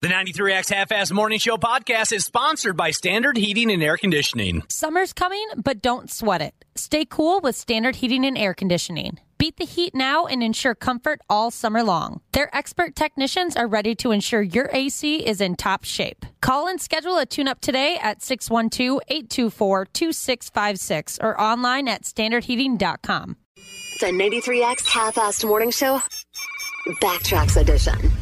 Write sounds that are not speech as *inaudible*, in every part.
The 93X Half Ass Morning Show podcast is sponsored by Standard Heating and Air Conditioning. Summer's coming, but don't sweat it. Stay cool with Standard Heating and Air Conditioning. Beat the heat now and ensure comfort all summer long. Their expert technicians are ready to ensure your AC is in top shape. Call and schedule a tune up today at 612 824 2656 or online at standardheating.com. The 93X Half Assed Morning Show, Backtracks Edition.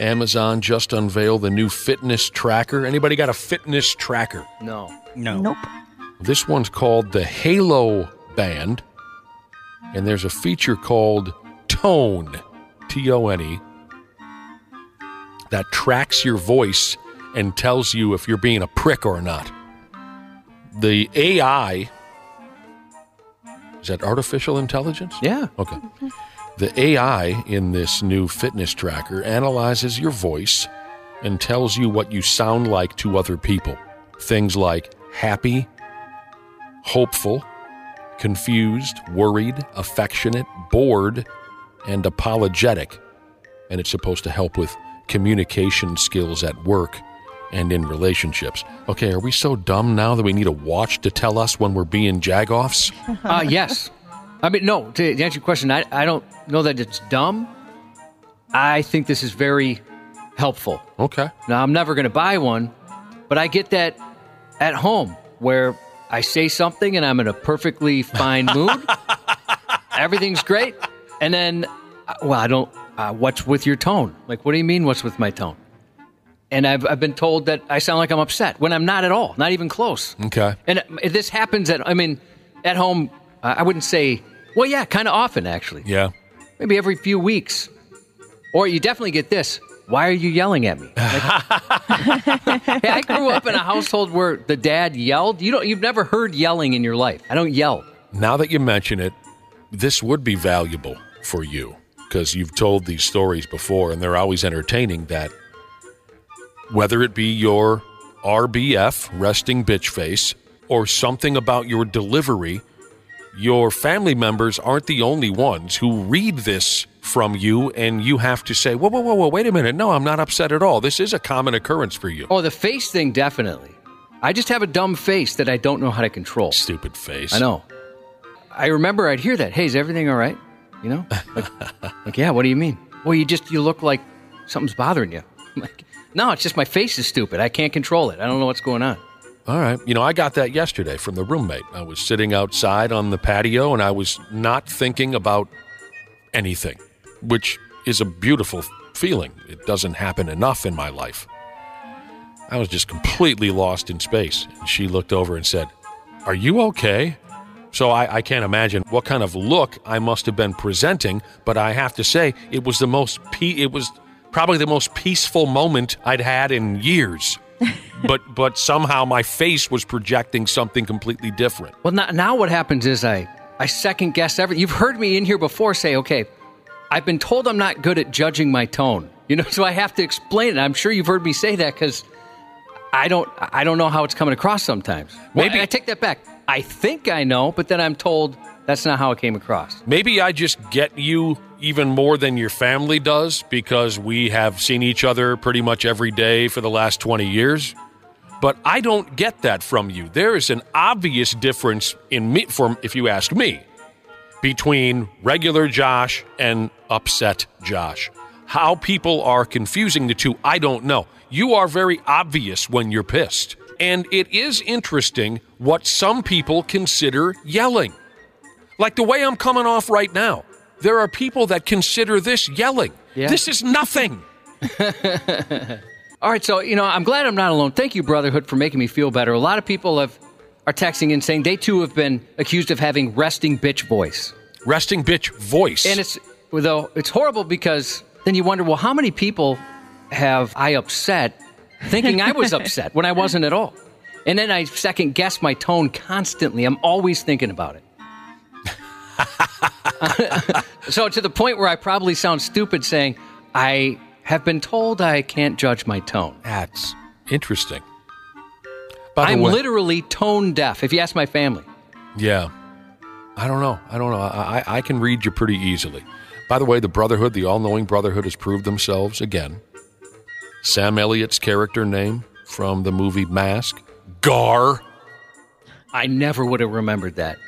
Amazon just unveiled the new fitness tracker. Anybody got a fitness tracker? No. No. Nope. This one's called the Halo Band, and there's a feature called Tone, T O N E, that tracks your voice and tells you if you're being a prick or not. The AI, is that artificial intelligence? Yeah. Okay. The AI in this new fitness tracker analyzes your voice and tells you what you sound like to other people. Things like happy, hopeful, confused, worried, affectionate, bored, and apologetic. And it's supposed to help with communication skills at work and in relationships. Okay, are we so dumb now that we need a watch to tell us when we're being jagoffs? Uh, yes. I mean, no, to, answer your question, I, I don't know that it's dumb. I think this is very helpful. Okay. Now, I'm never going to buy one, but I get that at home where I say something and I'm in a perfectly fine *laughs* mood. Everything's great. And then, uh, well, I don't, uh, what's with your tone? Like, what do you mean, what's with my tone? And I've, I've been told that I sound like I'm upset when I'm not at all, not even close. Okay. And uh, this happens at, I mean, at home, uh, I wouldn't say, well, yeah, kind of often, actually. Yeah. Maybe every few weeks. Or you definitely get this. Why are you yelling at me? *laughs* Like- hey, I grew up in a household where the dad yelled. You don't. You've never heard yelling in your life. I don't yell. Now that you mention it, this would be valuable for you because you've told these stories before and they're always entertaining that whether it be your RBF, resting bitch face, or something about your delivery, your family members aren't the only ones who read this from you and you have to say, whoa, whoa, whoa, whoa, wait a minute. No, I'm not upset at all. This is a common occurrence for you. Oh, the face thing, definitely. I just have a dumb face that I don't know how to control. Stupid face. I know. I remember I'd hear that. Hey, is everything all right? You know, like, *laughs* like, yeah. What do you mean? Well, you just you look like something's bothering you. *laughs* I'm like, no, it's just my face is stupid. I can't control it. I don't know what's going on. All right. You know, I got that yesterday from the roommate. I was sitting outside on the patio and I was not thinking about anything, which is a beautiful feeling. It doesn't happen enough in my life. I was just completely lost in space. And she looked over and said, Are you okay? So I, I can't imagine what kind of look I must have been presenting, but I have to say it was the most pe- it was probably the most peaceful moment I'd had in years. *laughs* but but somehow my face was projecting something completely different. Well, now, now what happens is I I second guess everything. You've heard me in here before say, okay, I've been told I'm not good at judging my tone. You know, *laughs* so I have to explain it. I'm sure you've heard me say that because I don't I don't know how it's coming across sometimes. Maybe- Maybe I take that back. I think I know, but then I'm told that's not how it came across. Maybe I just get you even more than your family does because we have seen each other pretty much every day for the last 20 years. But I don't get that from you. There is an obvious difference in me from if you ask me between regular Josh and upset Josh. How people are confusing the two, I don't know. You are very obvious when you're pissed. And it is interesting what some people consider yelling. Like the way I'm coming off right now. There are people that consider this yelling. Yeah. This is nothing. *laughs* All right, so you know, I'm glad I'm not alone. Thank you, Brotherhood, for making me feel better. A lot of people have are texting and saying they too have been accused of having resting bitch voice. Resting bitch voice. And it's though it's horrible because then you wonder, well, how many people have I upset thinking I was *laughs* upset when I wasn't at all? And then I second guess my tone constantly. I'm always thinking about it. So to the point where I probably sound stupid saying, I have been told I can't judge my tone. That's interesting. By I'm way- literally tone deaf, if you ask my family. Yeah. I don't know. I don't know. I, I, I can read you pretty easily. By the way, the Brotherhood, the all knowing Brotherhood, has proved themselves again. Sam Elliott's character name from the movie Mask? Gar. I never would have remembered that.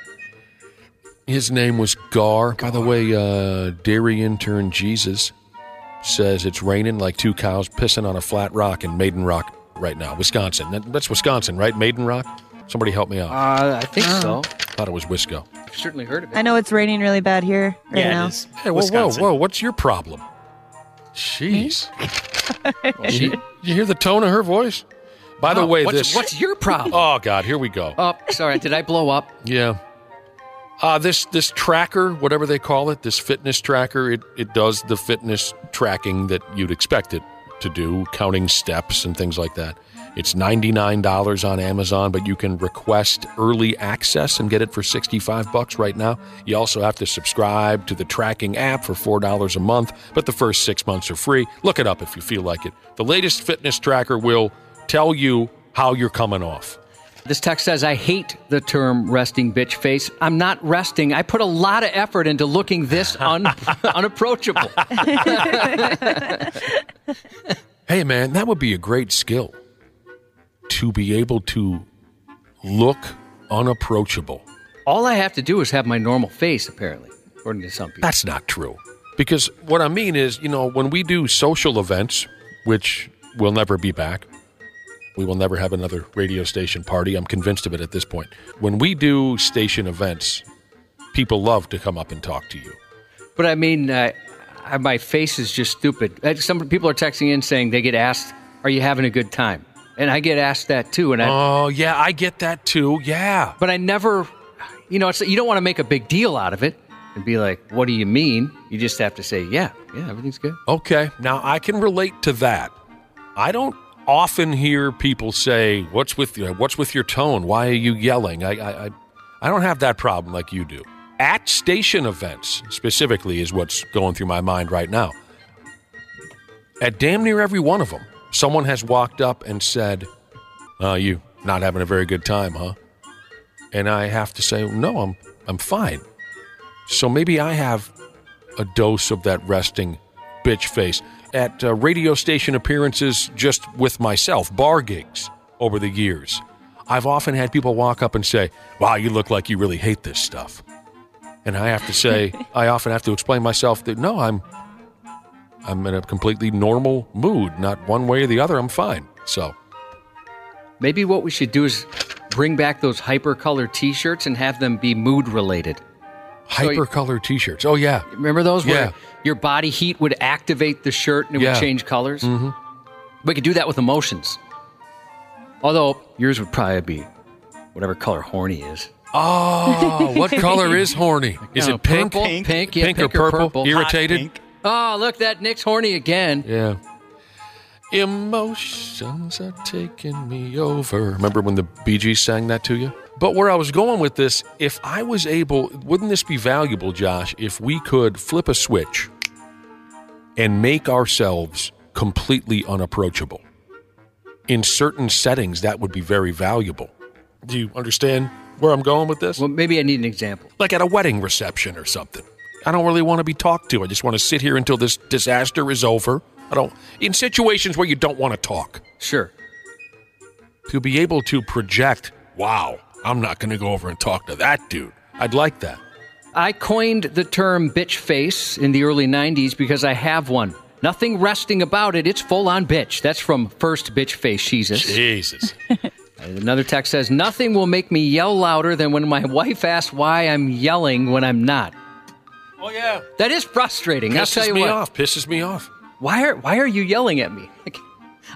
His name was Gar. By the way, uh, dairy intern Jesus says it's raining like two cows pissing on a flat rock in Maiden Rock right now, Wisconsin. That- That's Wisconsin, right? Maiden Rock? Somebody help me out. Uh, I think so. Thought it was Wisco. I've certainly heard of it. I know it's raining really bad here right yeah, now. it is. Hey, whoa, whoa, Wisconsin. whoa! What's your problem? Jeez, *laughs* Well, she- you hear the tone of her voice? By the Oh, way, what's, this. what's your problem? Oh God, here we go. Oh, sorry. Did I blow up? Yeah. Uh, this this tracker, whatever they call it, this fitness tracker, it, it does the fitness tracking that you'd expect it to do, counting steps and things like that. It's $99 on Amazon, but you can request early access and get it for 65 bucks right now. You also have to subscribe to the tracking app for $4 a month, but the first 6 months are free. Look it up if you feel like it. The latest fitness tracker will tell you how you're coming off. This text says, I hate the term resting bitch face. I'm not resting. I put a lot of effort into looking this *laughs* un- unapproachable. *laughs* Hey, man, that would be a great skill to be able to look unapproachable. All I have to do is have my normal face, apparently, according to some people. That's not true. Because what I mean is, you know, when we do social events, which will never be back, we will never have another radio station party. I'm convinced of it at this point. When we do station events, people love to come up and talk to you. But I mean, uh, my face is just stupid. Uh, Some people are texting in saying they get asked, Are you having a good time? And I get asked that too. And I, Oh, yeah, I get that too. Yeah. but I never, you know, it's, you don't want to make a big deal out of it and be like, What do you mean? You just have to say, Yeah, yeah, everything's good. Okay, now I can relate to that. I don't often hear people say, "What's with you? What's with your tone? Why are you yelling?" I, I, I, don't have that problem like you do. At station events, specifically, is what's going through my mind right now. At damn near every one of them, someone has walked up and said, "Oh, you not having a very good time, huh?" And I have to say, "No, I'm, I'm fine." So maybe I have a dose of that resting bitch face at uh, radio station appearances just with myself, bar gigs over the years. I've often had people walk up and say, Wow, you look like you really hate this stuff. And I have to say, *laughs* I often have to explain myself that no, I'm I'm in a completely normal mood, not one way or the other. I'm fine. So Maybe what we should do is bring back those hyper color T-shirts and have them be mood-related. So you- hypercolor t-shirts. Oh yeah. Remember those where Yeah. your body heat would activate the shirt and it Yeah. would change colors? Mm-hmm. We could do that with emotions. Although yours would probably be whatever color horny is. Oh, what *laughs* color is horny? Is it pink? Purple, Pink. pink, yeah, Pink or purple? Hot Irritated? pink. Oh, look, that Nick's horny again. Yeah. Emotions are taking me over. Remember when the Bee Gees sang that to you? But where I was going with this, if I was able, wouldn't this be valuable, Josh, if we could flip a switch and make ourselves completely unapproachable? In certain settings, that would be very valuable. Do you understand where I'm going with this? Well, maybe I need an example. like at a wedding reception or something. I don't really want to be talked to. I just want to sit here until this disaster is over. I don't in situations where you don't want to talk. Sure. To be able to project, wow, I'm not going to go over and talk to that dude. I'd like that. I coined the term bitch face in the early 90s because I have one. Nothing resting about it. It's full on bitch. That's from First Bitch Face Jesus. Jesus. *laughs* Another text says, Nothing will make me yell louder than when my wife asks why I'm yelling when I'm not. oh yeah. That is frustrating. I'll tell Pisses you me what. off. Pisses me off. Why are why are you yelling at me? Like,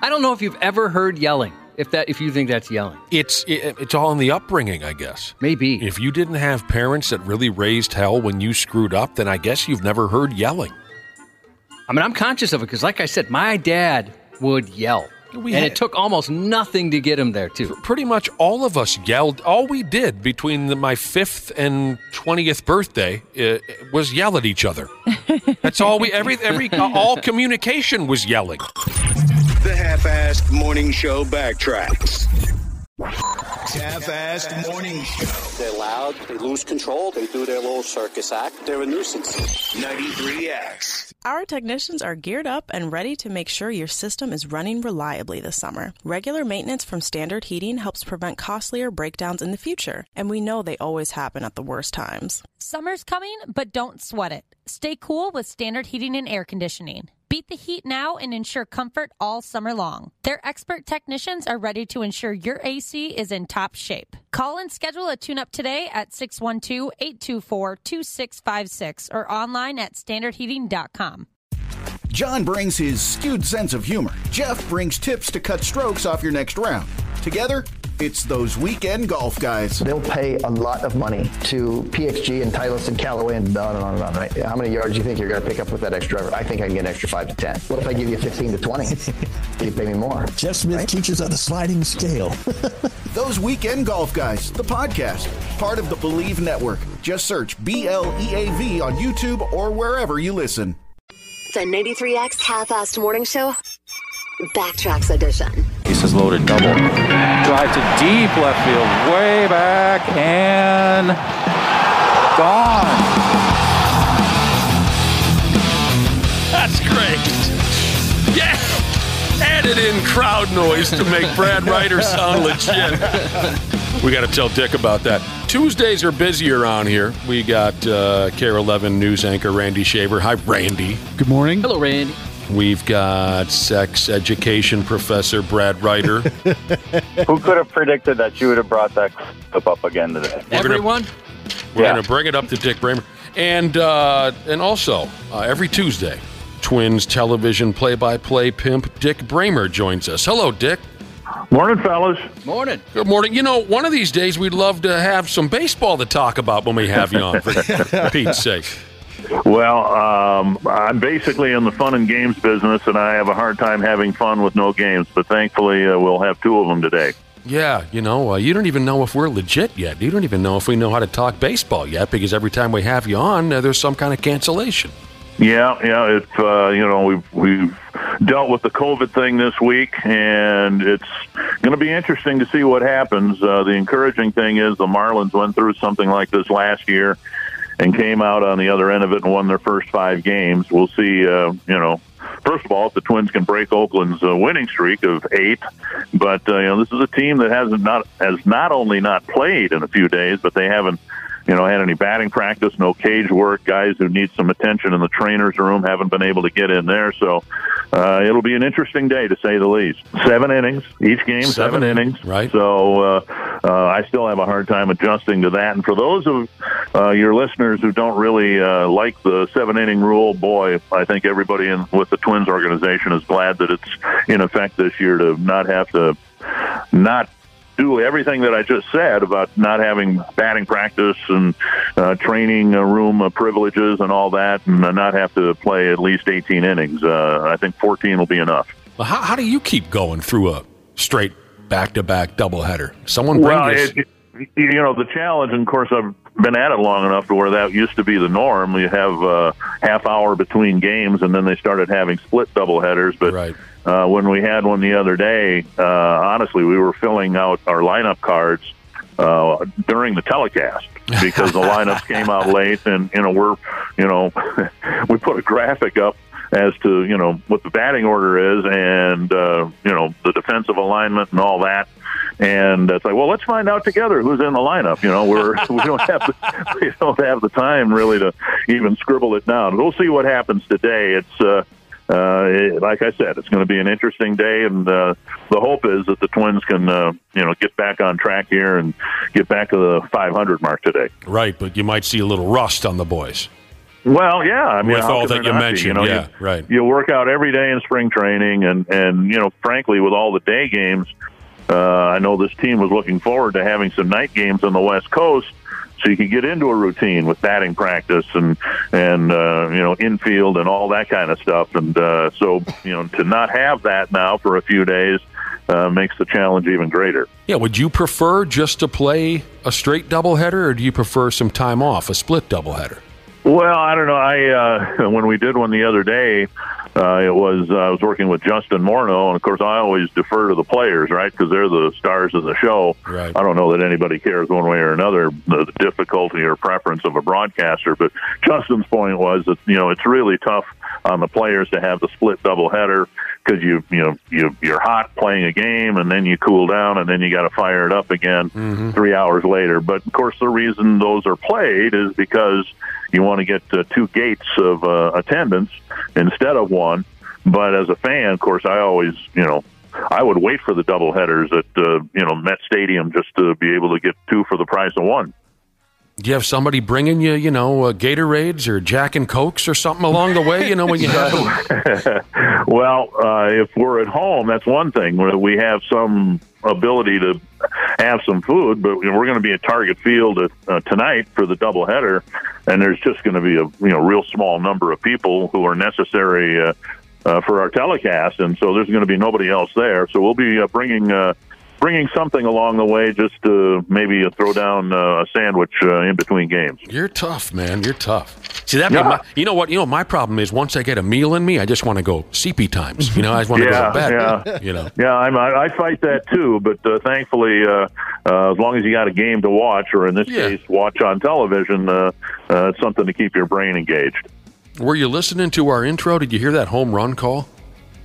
I don't know if you've ever heard yelling. If that if you think that's yelling, It's it, it's all in the upbringing, I guess. maybe. If you didn't have parents that really raised hell when you screwed up, then I guess you've never heard yelling. I mean, I'm conscious of it because, like I said, my dad would yell, We and had- it took almost nothing to get him there too. pretty much all of us yelled. All we did between the, my fifth and twentieth birthday uh, was yell at each other. *laughs* That's all we. Every every all communication was yelling. The half-assed morning show backtracks. Half-assed morning show. They're loud, they lose control, they do their little circus act, they're a nuisance. 93X. Our technicians are geared up and ready to make sure your system is running reliably this summer. Regular maintenance from Standard Heating helps prevent costlier breakdowns in the future, and we know they always happen at the worst times. Summer's coming, but don't sweat it. Stay cool with Standard Heating and Air Conditioning. Beat the heat now and ensure comfort all summer long. Their expert technicians are ready to ensure your AC is in top shape. Call and schedule a tune up today at 612 824 2656 or online at standardheating.com. John brings his skewed sense of humor. Jeff brings tips to cut strokes off your next round. Together, it's those weekend golf guys. They'll pay a lot of money to PXG and Titleist and Callaway and on and on and on, right? How many yards do you think you're going to pick up with that extra driver? I think I can get an extra 5 to 10. What if I give you 15 to 20? *laughs* you pay me more. Jeff Smith right? teaches on a sliding scale. *laughs* those weekend golf guys, the podcast, part of the Bleav Network. Just search B L E A V on YouTube or wherever you listen. The 93X Half-Assed Morning Show Backtracks Edition. Bases loaded double. Drive to deep left field, way back, and gone. That's great. Yeah. Added in crowd noise to make Brad Ryder sound legit. We got to tell Dick about that. Tuesdays are busy around here. We got uh, KARE 11 news anchor Randy Shaver. Hi, Randy. Good morning. Hello, Randy. We've got sex education professor Brad Ryder. *laughs* Who could have predicted that you would have brought that clip up again today? We're Everyone? Gonna, we're yeah. going to bring it up to Dick Bremer. And, uh, and also, uh, every Tuesday, Twins television play by play pimp Dick Bremer joins us. Hello, Dick. Morning, fellas. Morning. Good morning. You know, one of these days we'd love to have some baseball to talk about when we have you on, for *laughs* Pete's sake. Well, um, I'm basically in the fun and games business, and I have a hard time having fun with no games. But thankfully, uh, we'll have two of them today. Yeah, you know, uh, you don't even know if we're legit yet. You don't even know if we know how to talk baseball yet, because every time we have you on, uh, there's some kind of cancellation. Yeah, yeah. It's uh, you know we've we've dealt with the COVID thing this week, and it's going to be interesting to see what happens. Uh, the encouraging thing is the Marlins went through something like this last year and came out on the other end of it and won their first five games. We'll see. Uh, you know, first of all, if the Twins can break Oakland's uh, winning streak of eight, but uh, you know this is a team that hasn't not has not only not played in a few days, but they haven't you know, had any batting practice, no cage work. Guys who need some attention in the trainer's room haven't been able to get in there. So uh, it'll be an interesting day to say the least. Seven innings each game, seven, seven innings. Right. So uh, uh, I still have a hard time adjusting to that. And for those of uh, your listeners who don't really uh, like the seven inning rule, boy, I think everybody in with the Twins organization is glad that it's in effect this year to not have to not do everything that I just said about not having batting practice and uh, training room uh, privileges and all that, and uh, not have to play at least 18 innings. Uh, I think 14 will be enough. Well, how, how do you keep going through a straight back-to-back doubleheader? Someone bring well, this. It, it, you know the challenge, and of course I've been at it long enough to where that used to be the norm. You have a half hour between games, and then they started having split doubleheaders. But right uh, when we had one the other day, uh, honestly, we were filling out our lineup cards uh, during the telecast because the *laughs* lineups came out late, and you know we're you know *laughs* we put a graphic up as to you know what the batting order is and uh, you know the defensive alignment and all that. And it's like, well, let's find out together who's in the lineup. You know, we're *laughs* we don't have the, we don't have the time really to even scribble it down. We'll see what happens today. It's uh, uh, it, like I said, it's going to be an interesting day, and uh, the hope is that the Twins can, uh, you know, get back on track here and get back to the 500 mark today. Right, but you might see a little rust on the boys. Well, yeah, I mean, with all that you mentioned, you know, yeah, you, right. You work out every day in spring training, and and you know, frankly, with all the day games, uh, I know this team was looking forward to having some night games on the West Coast so you can get into a routine with batting practice and and uh, you know infield and all that kind of stuff. And uh, so you know to not have that now for a few days uh, makes the challenge even greater. Yeah, would you prefer just to play a straight doubleheader, or do you prefer some time off, a split doubleheader? Well, I don't know. I uh, *laughs* when we did one the other day, uh, it was uh, I was working with Justin Morneau, and of course I always defer to the players, right? Because they're the stars of the show. Right. I don't know that anybody cares one way or another the, the difficulty or preference of a broadcaster, but Justin's point was that you know it's really tough on the players to have the split doubleheader because you you know you you're hot playing a game and then you cool down and then you got to fire it up again Mm-hmm. three hours later. But of course, the reason those are played is because you want to get uh, two gates of uh, attendance instead of one. But as a fan, of course, I always you know. I would wait for the double headers at uh, you know Met Stadium just to be able to get two for the price of one. Do you have somebody bringing you, you know, uh, Gatorades or Jack and Cokes or something along the way? You know, when you have *laughs* well, uh, if we're at home, that's one thing. We have some ability to have some food, but we're going to be at Target Field at, uh, tonight for the doubleheader, and there's just going to be a you know real small number of people who are necessary uh, uh, for our telecast, and so there's going to be nobody else there. So we'll be uh, bringing. Uh, Bringing something along the way, just to maybe throw down uh, a sandwich uh, in between games. You're tough, man. You're tough. See that? Yeah. My, you know what? You know my problem is once I get a meal in me, I just want to go CP times. You know, I just want to yeah, go to bed. Yeah, You know. yeah. I'm, I, I fight that too, but uh, thankfully, uh, uh, as long as you got a game to watch, or in this case, watch on television, uh, uh, it's something to keep your brain engaged. Were you listening to our intro? Did you hear that home run call?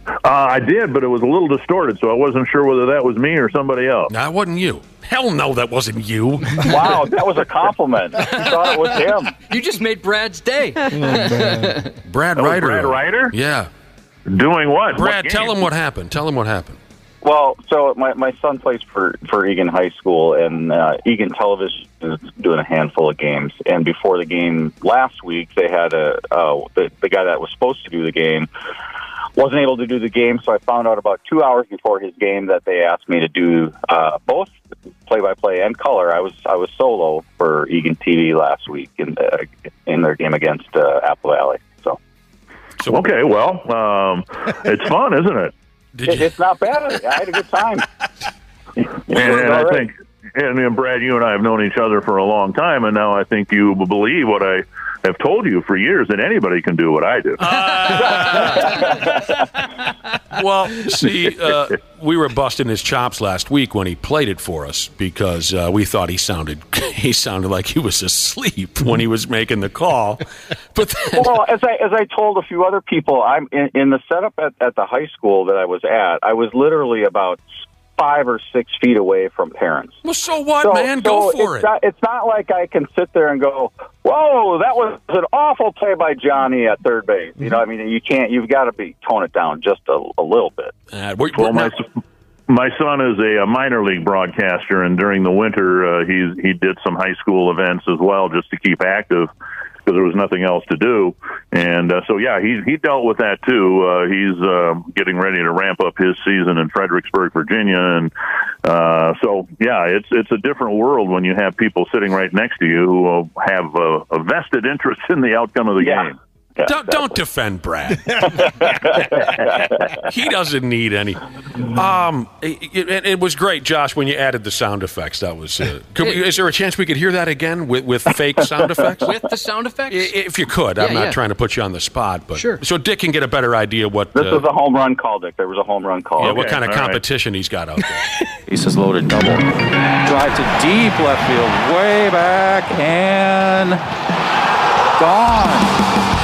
Uh, I did, but it was a little distorted, so I wasn't sure whether that was me or somebody else. That wasn't you. Hell no, that wasn't you. *laughs* Wow, that was a compliment. You thought it was him. *laughs* You just made Brad's day. *laughs* Brad That Ryder. Brad Ryder? Yeah. Doing what? Brad, What tell him what happened. Tell him what happened. Well, so my, my son plays for, for Eagan High School, and uh, Eagan Television is doing a handful of games. And before the game last week, they had a uh, the, the guy that was supposed to do the game wasn't able to do the game. So I found out about two hours before his game that they asked me to do uh, both play by play and color. I was I was solo for Eagan TV last week in uh, in their game against uh, Apple Valley. So Okay, well, um, it's fun, isn't it? it, it's not bad. I had a good time. And, and I think, and, and Brad, you and I have known each other for a long time, and now I think you believe what I have told you for years that anybody can do what I do. *laughs* Well, see, uh, we were busting his chops last week when he played it for us because uh, we thought he sounded *laughs* he sounded like he was asleep when he was making the call. But then, well, as I as I told a few other people, I'm in, in the setup at, at the high school that I was at. I was literally about five or six feet away from parents. well, so what, So- man? Go for it's it. Not, it's not like I can sit there and go, "Whoa, that was an awful play by Johnny at third base." You know, I mean, you can't. You've got to be tone it down just a, a little bit. Uh, we're- Well, we're my not- my son is a, a minor league broadcaster, and during the winter, uh, he's he did some high school events as well, just to keep active because there was nothing else to do. And uh, so, yeah, he he dealt with that too. Uh, he's uh, getting ready to ramp up his season in Fredericksburg, Virginia, and uh, so yeah, it's it's a different world when you have people sitting right next to you who uh, have a, a vested interest *laughs* in the outcome of the Yeah. game. Don't don't defend Brad. *laughs* he doesn't need any. Um, it, it, it was great, Josh, when you added the sound effects. That was. Uh, could we, is there a chance we could hear that again with with fake sound effects? *laughs* With the sound effects? If you could, I'm not yeah. trying to put you on the spot, but Sure. so Dick can get a better idea what This uh, was a home run call, Dick. There was a home run call. yeah, what kind of all right. competition he's got out there. *laughs* Bases loaded double. Drive to deep left field, way back, and gone.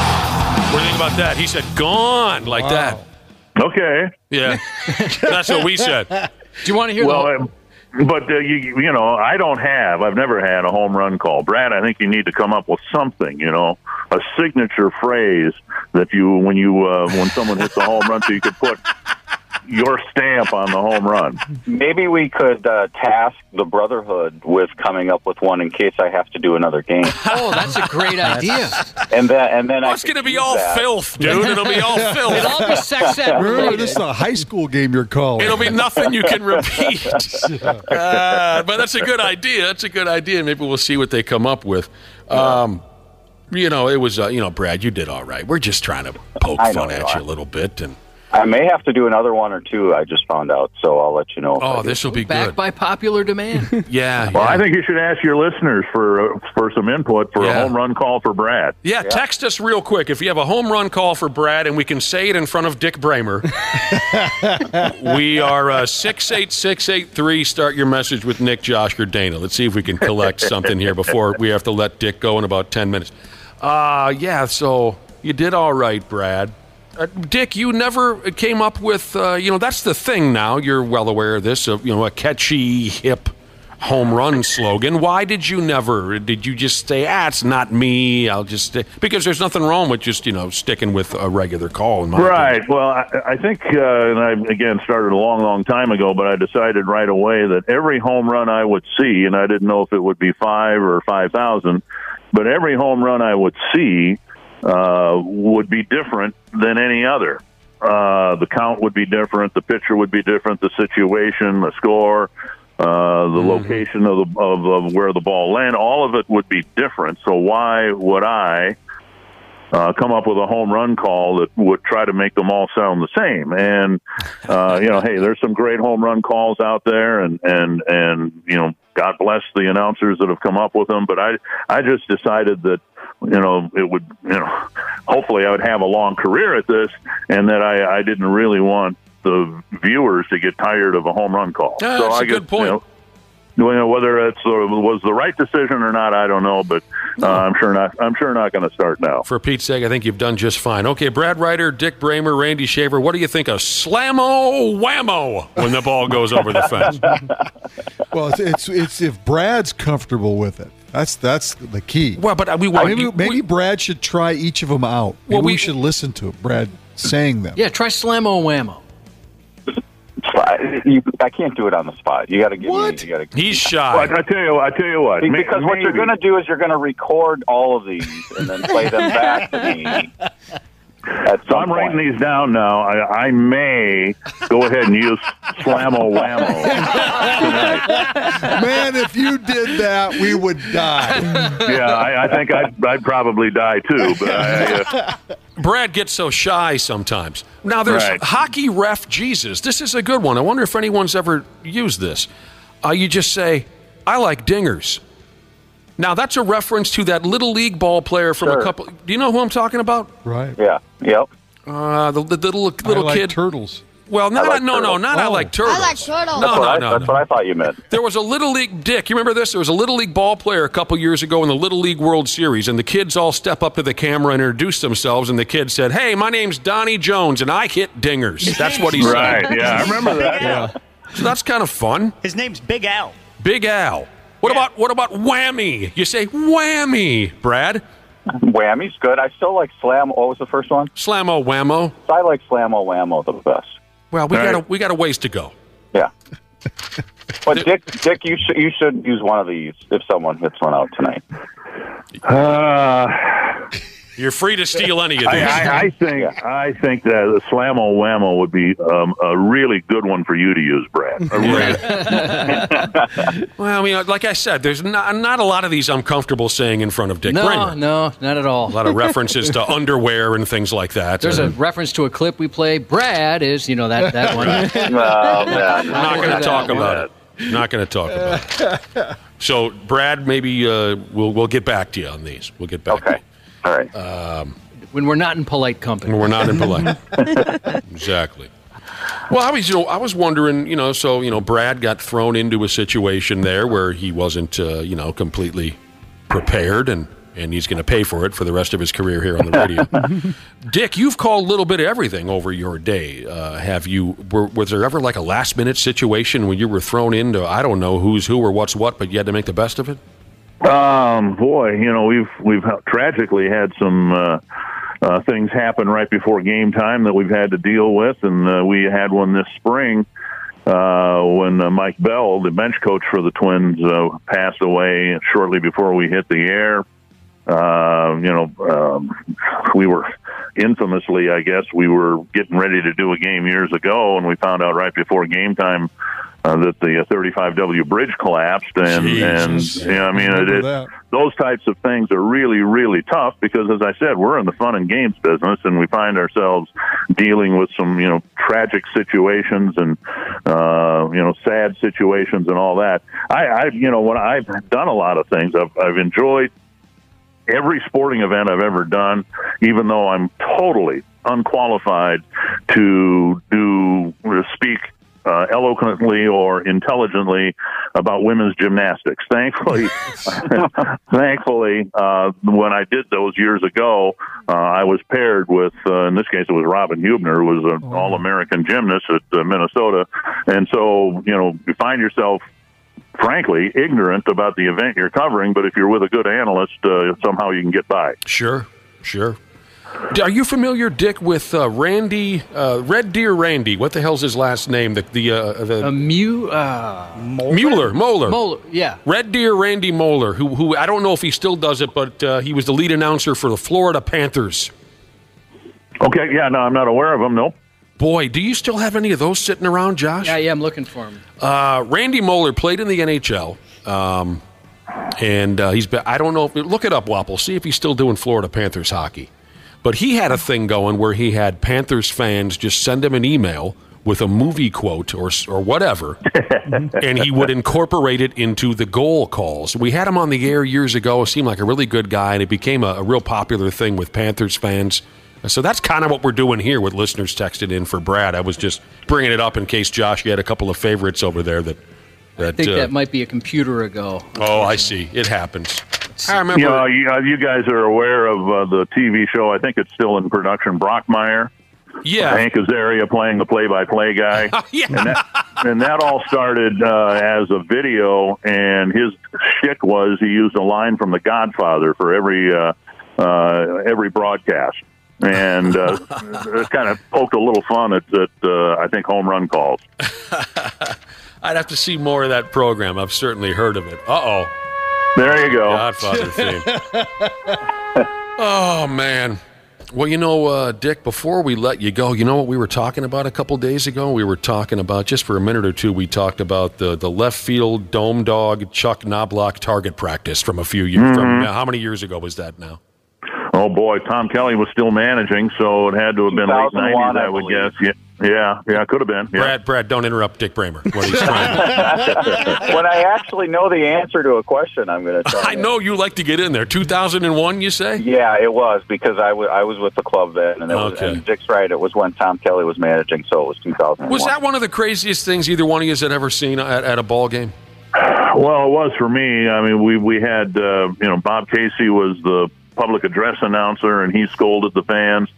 About that? He said "gone" like that. Okay. Yeah, that's what we said. *laughs* Do you want to hear Well, the um, but uh, you you know, I don't have. I've never had a home run call, Brad. I think you need to come up with something. You know, a signature phrase that you when you uh, when someone hits a home run, so you could put your stamp on the home run. Maybe we could uh, task the Brotherhood with coming up with one in case I have to do another game, *laughs* Oh, that's a great idea. and then and then Oh, I it's going to be all that. filth, dude. It'll be all *laughs* filth. It'll all be sex ed *laughs* Remember, related. this is a high school game you're calling. It'll be nothing you can repeat. Uh, but that's a good idea. That's a good idea. Maybe we'll see what they come up with. Um, you know, it was, uh, you know, Brad, you did all right. We're just trying to poke fun at you a little bit. And I may have to do another one or two. I just found out, so I'll let you know. oh, this will be Back good. by popular demand. *laughs* Yeah, Well, yeah. I think you should ask your listeners for uh, for some input for Yeah. a home run call for Brad. Yeah, text us real quick if you have a home run call for Brad, and we can say it in front of Dick Bremer. *laughs* we are uh, six eight six eight three. Start your message with Nick, Josh, or Dana. Let's see if we can collect *laughs* something here before we have to let Dick go in about ten minutes. Uh yeah. So you did all right, Brad. Uh, Dick, you never came up with, uh, you know, that's the thing now. You're well aware of this, of, you know, a catchy, hip home run slogan. Why did you never? Did you just say, ah, it's not me? I'll just stick. Because there's nothing wrong with just, you know, sticking with a regular call. Right. Well, I, I think, uh, and I again started a long, long time ago, but I decided right away that every home run I would see, and I didn't know if it would be five or five thousand, but every home run I would see uh, would be different than any other. Uh, the count would be different, the pitcher would be different, the situation, the score, uh, the location of the of, of where the ball landed. All of it would be different. So why would I? uh, come up with a home run call that would try to make them all sound the same. And uh, you know, hey, there's some great home run calls out there, and and and you know, God bless the announcers that have come up with them. But I I just decided that you know it would you know hopefully I would have a long career at this, and that I I didn't really want the viewers to get tired of a home run call. Yeah, so that's I a good point. You know, you know, whether it's uh, was the right decision or not, I don't know, but uh, I'm sure not. I'm sure not going to start now. For Pete's sake, I think you've done just fine. Okay, Brad Ryder, Dick Bremer, Randy Shaver, what do you think of slammo whammo when the ball goes over the fence? *laughs* Well, it's, it's it's if Brad's comfortable with it. That's that's the key. Well, but uh, we want maybe, maybe Brad should try each of them out. Maybe Well, we, we- should listen to Brad saying them. Yeah, try slammo whammo. You, I can't do it on the spot. You got to give me. You got to. He's shy. Well, I tell you, I tell you what. may- Because what you're going to do is you're going to record all of these and then play them back to me. *laughs* At So I'm point. writing these down now. I, I may go ahead and use slammo whammo. Man, if you did that, we would die. Yeah, I, I think I'd, I'd probably die too. But I, uh, Brad gets so shy sometimes. Now, there's Right. hockey ref Jesus. This is a good one. I wonder if anyone's ever used this. Uh, you just say, I like dingers. Now, that's a reference to that little league ball player from a couple. Do you know who I'm talking about? Right. Yeah. Yep. Uh, the, the little little I like kid. turtles. well, not I like no, no, turtles. not I Oh. like turtles. I like turtles. No, That's, no, I, no, that's no. what I thought you meant. There was a little league Dick. You remember this? There was a little league ball player a couple years ago in the little league World Series, and the kids all step up to the camera and introduce themselves, and the kid said, "Hey, my name's Donnie Jones, and I hit dingers." That's what he said. right? Yeah, I remember that. Al. So that's kind of fun. His name's Big Al. Big Al. What Yeah. about what about whammy? You say whammy, Brad. Whammy's good. I still like slam. What was the first one? Slammo whammo. I like slam slammo whammo the best. Well, we All got right. a we got a ways to go. Yeah. *laughs* But Dick, Dick, you should you should use one of these if someone hits one out tonight. Uh, You're free to steal any of these. I, I, I think I think that the slammo whammo would be um, a really good one for you to use, Brad. A really- *laughs* well, I mean, like I said, there's not not a lot of these I'm comfortable saying in front of Dick No, Bremer. no, not at all. A lot of references to *laughs* underwear and things like that. There's Uh, a reference to a clip we play. Brad is, you know, that, that one. *laughs* Oh, man. I'm not going to talk one. about it. Not going to talk about it. So, Brad, maybe uh, we'll we'll get back to you on these. We'll get back. Okay. All right. To you. when we're not in polite company. We're not in polite. *laughs* exactly. Well, I was, you know, I was wondering, you know, so you know, Brad got thrown into a situation there where he wasn't, uh, you know, completely prepared, and and he's going to pay for it for the rest of his career here on the radio. *laughs* Dick, you've called a little bit of everything over your day. Uh, have you? Were, was there ever like a last minute situation when you were thrown into I don't know who's who or what's what, but you had to make the best of it? Um, boy, you know we've we've tragically had some uh, uh, things happen right before game time that we've had to deal with, and uh, we had one this spring uh, when uh, Mike Bell, the bench coach for the Twins, uh, passed away shortly before we hit the air. Uh, you know, um, we were infamously, I guess, we were getting ready to do a game years ago, and we found out right before game time uh, that the uh, 35W bridge collapsed, and Jesus. and you know, I mean, it, it, those types of things are really, really tough because, as I said, we're in the fun and games business, and we find ourselves dealing with some, you know, tragic situations and, uh, you know, sad situations and all that. I, I, you know, when I've done a lot of things, I've, I've enjoyed every sporting event I've ever done, even though I'm totally unqualified to do to speak uh, eloquently or intelligently about women's gymnastics. Thankfully, *laughs* thankfully, uh, when I did those years ago, uh, I was paired with, uh, in this case, it was Robin Hubner, who was an all-American gymnast at uh, Minnesota, and so you know, you find yourself frankly ignorant about the event you're covering, but if you're with a good analyst, uh, somehow you can get by. Sure, sure. Are you familiar, Dick, with uh, Randy uh, Red Deer Randy? What the hell's his last name? The the uh, the A Mew, uh, Mueller Moller Moller, yeah. Red Deer Randy Moller, who who I don't know if he still does it, but uh, he was the lead announcer for the Florida Panthers. Okay, yeah, no, I'm not aware of him. Nope. Boy, do you still have any of those sitting around, Josh? Yeah, yeah, I'm looking for him. Uh, Randy Moller played in the NHL, um, and uh, he's been. I don't know if look it up, Wapple. See if he's still doing Florida Panthers hockey. But he had a thing going where he had Panthers fans just send him an email with a movie quote or or whatever, *laughs* and he would incorporate it into the goal calls. We had him on the air years ago. Seemed like a really good guy, and it became a, a real popular thing with Panthers fans. So that's kind of what we're doing here with listeners texted in for Brad. I was just bringing it up in case Josh, you had a couple of favorites over there that. that I think uh, that might be a computer ago. Oh, I see. It happens. I remember. You know, you, uh, you guys are aware of uh, the TV show. I think it's still in production. Brockmire. Yeah. Hank Azaria playing the play-by-play guy. *laughs* yeah. And that, and that all started uh, as a video, and his shtick was he used a line from The Godfather for every uh, uh, every broadcast. And uh, *laughs* it kind of poked a little fun at, at uh, I think, home run calls. *laughs* I'd have to see more of that program. I've certainly heard of it. Uh oh. There you go. Godfather theme. *laughs* oh man. Well, you know, uh, Dick. Before we let you go, you know what we were talking about a couple days ago? We were talking about just for a minute or two. We talked about the the left field dome dog Chuck Knobloch target practice from a few years. From Mhm. now, how many years ago was that now? Oh boy, Tom Kelly was still managing, so it had to have been late nineties, I I would guess. Yeah, yeah, yeah, it could have been. Yeah. Brad, Brad, don't interrupt Dick Bremer. What he's trying. *laughs* when I actually know the answer to a question, I'm going to tell I know you like to get in there. 2001, you say? Yeah, it was because I was with the club then, and, it was, Okay. and Dick's right. It was when Tom Kelly was managing, so it was 2001. Was that one of the craziest things either one of you had ever seen at, at a ball game? Well, it was for me. I mean, we we had uh, you know Bob Casey was the public address announcer, and he scolded the fans,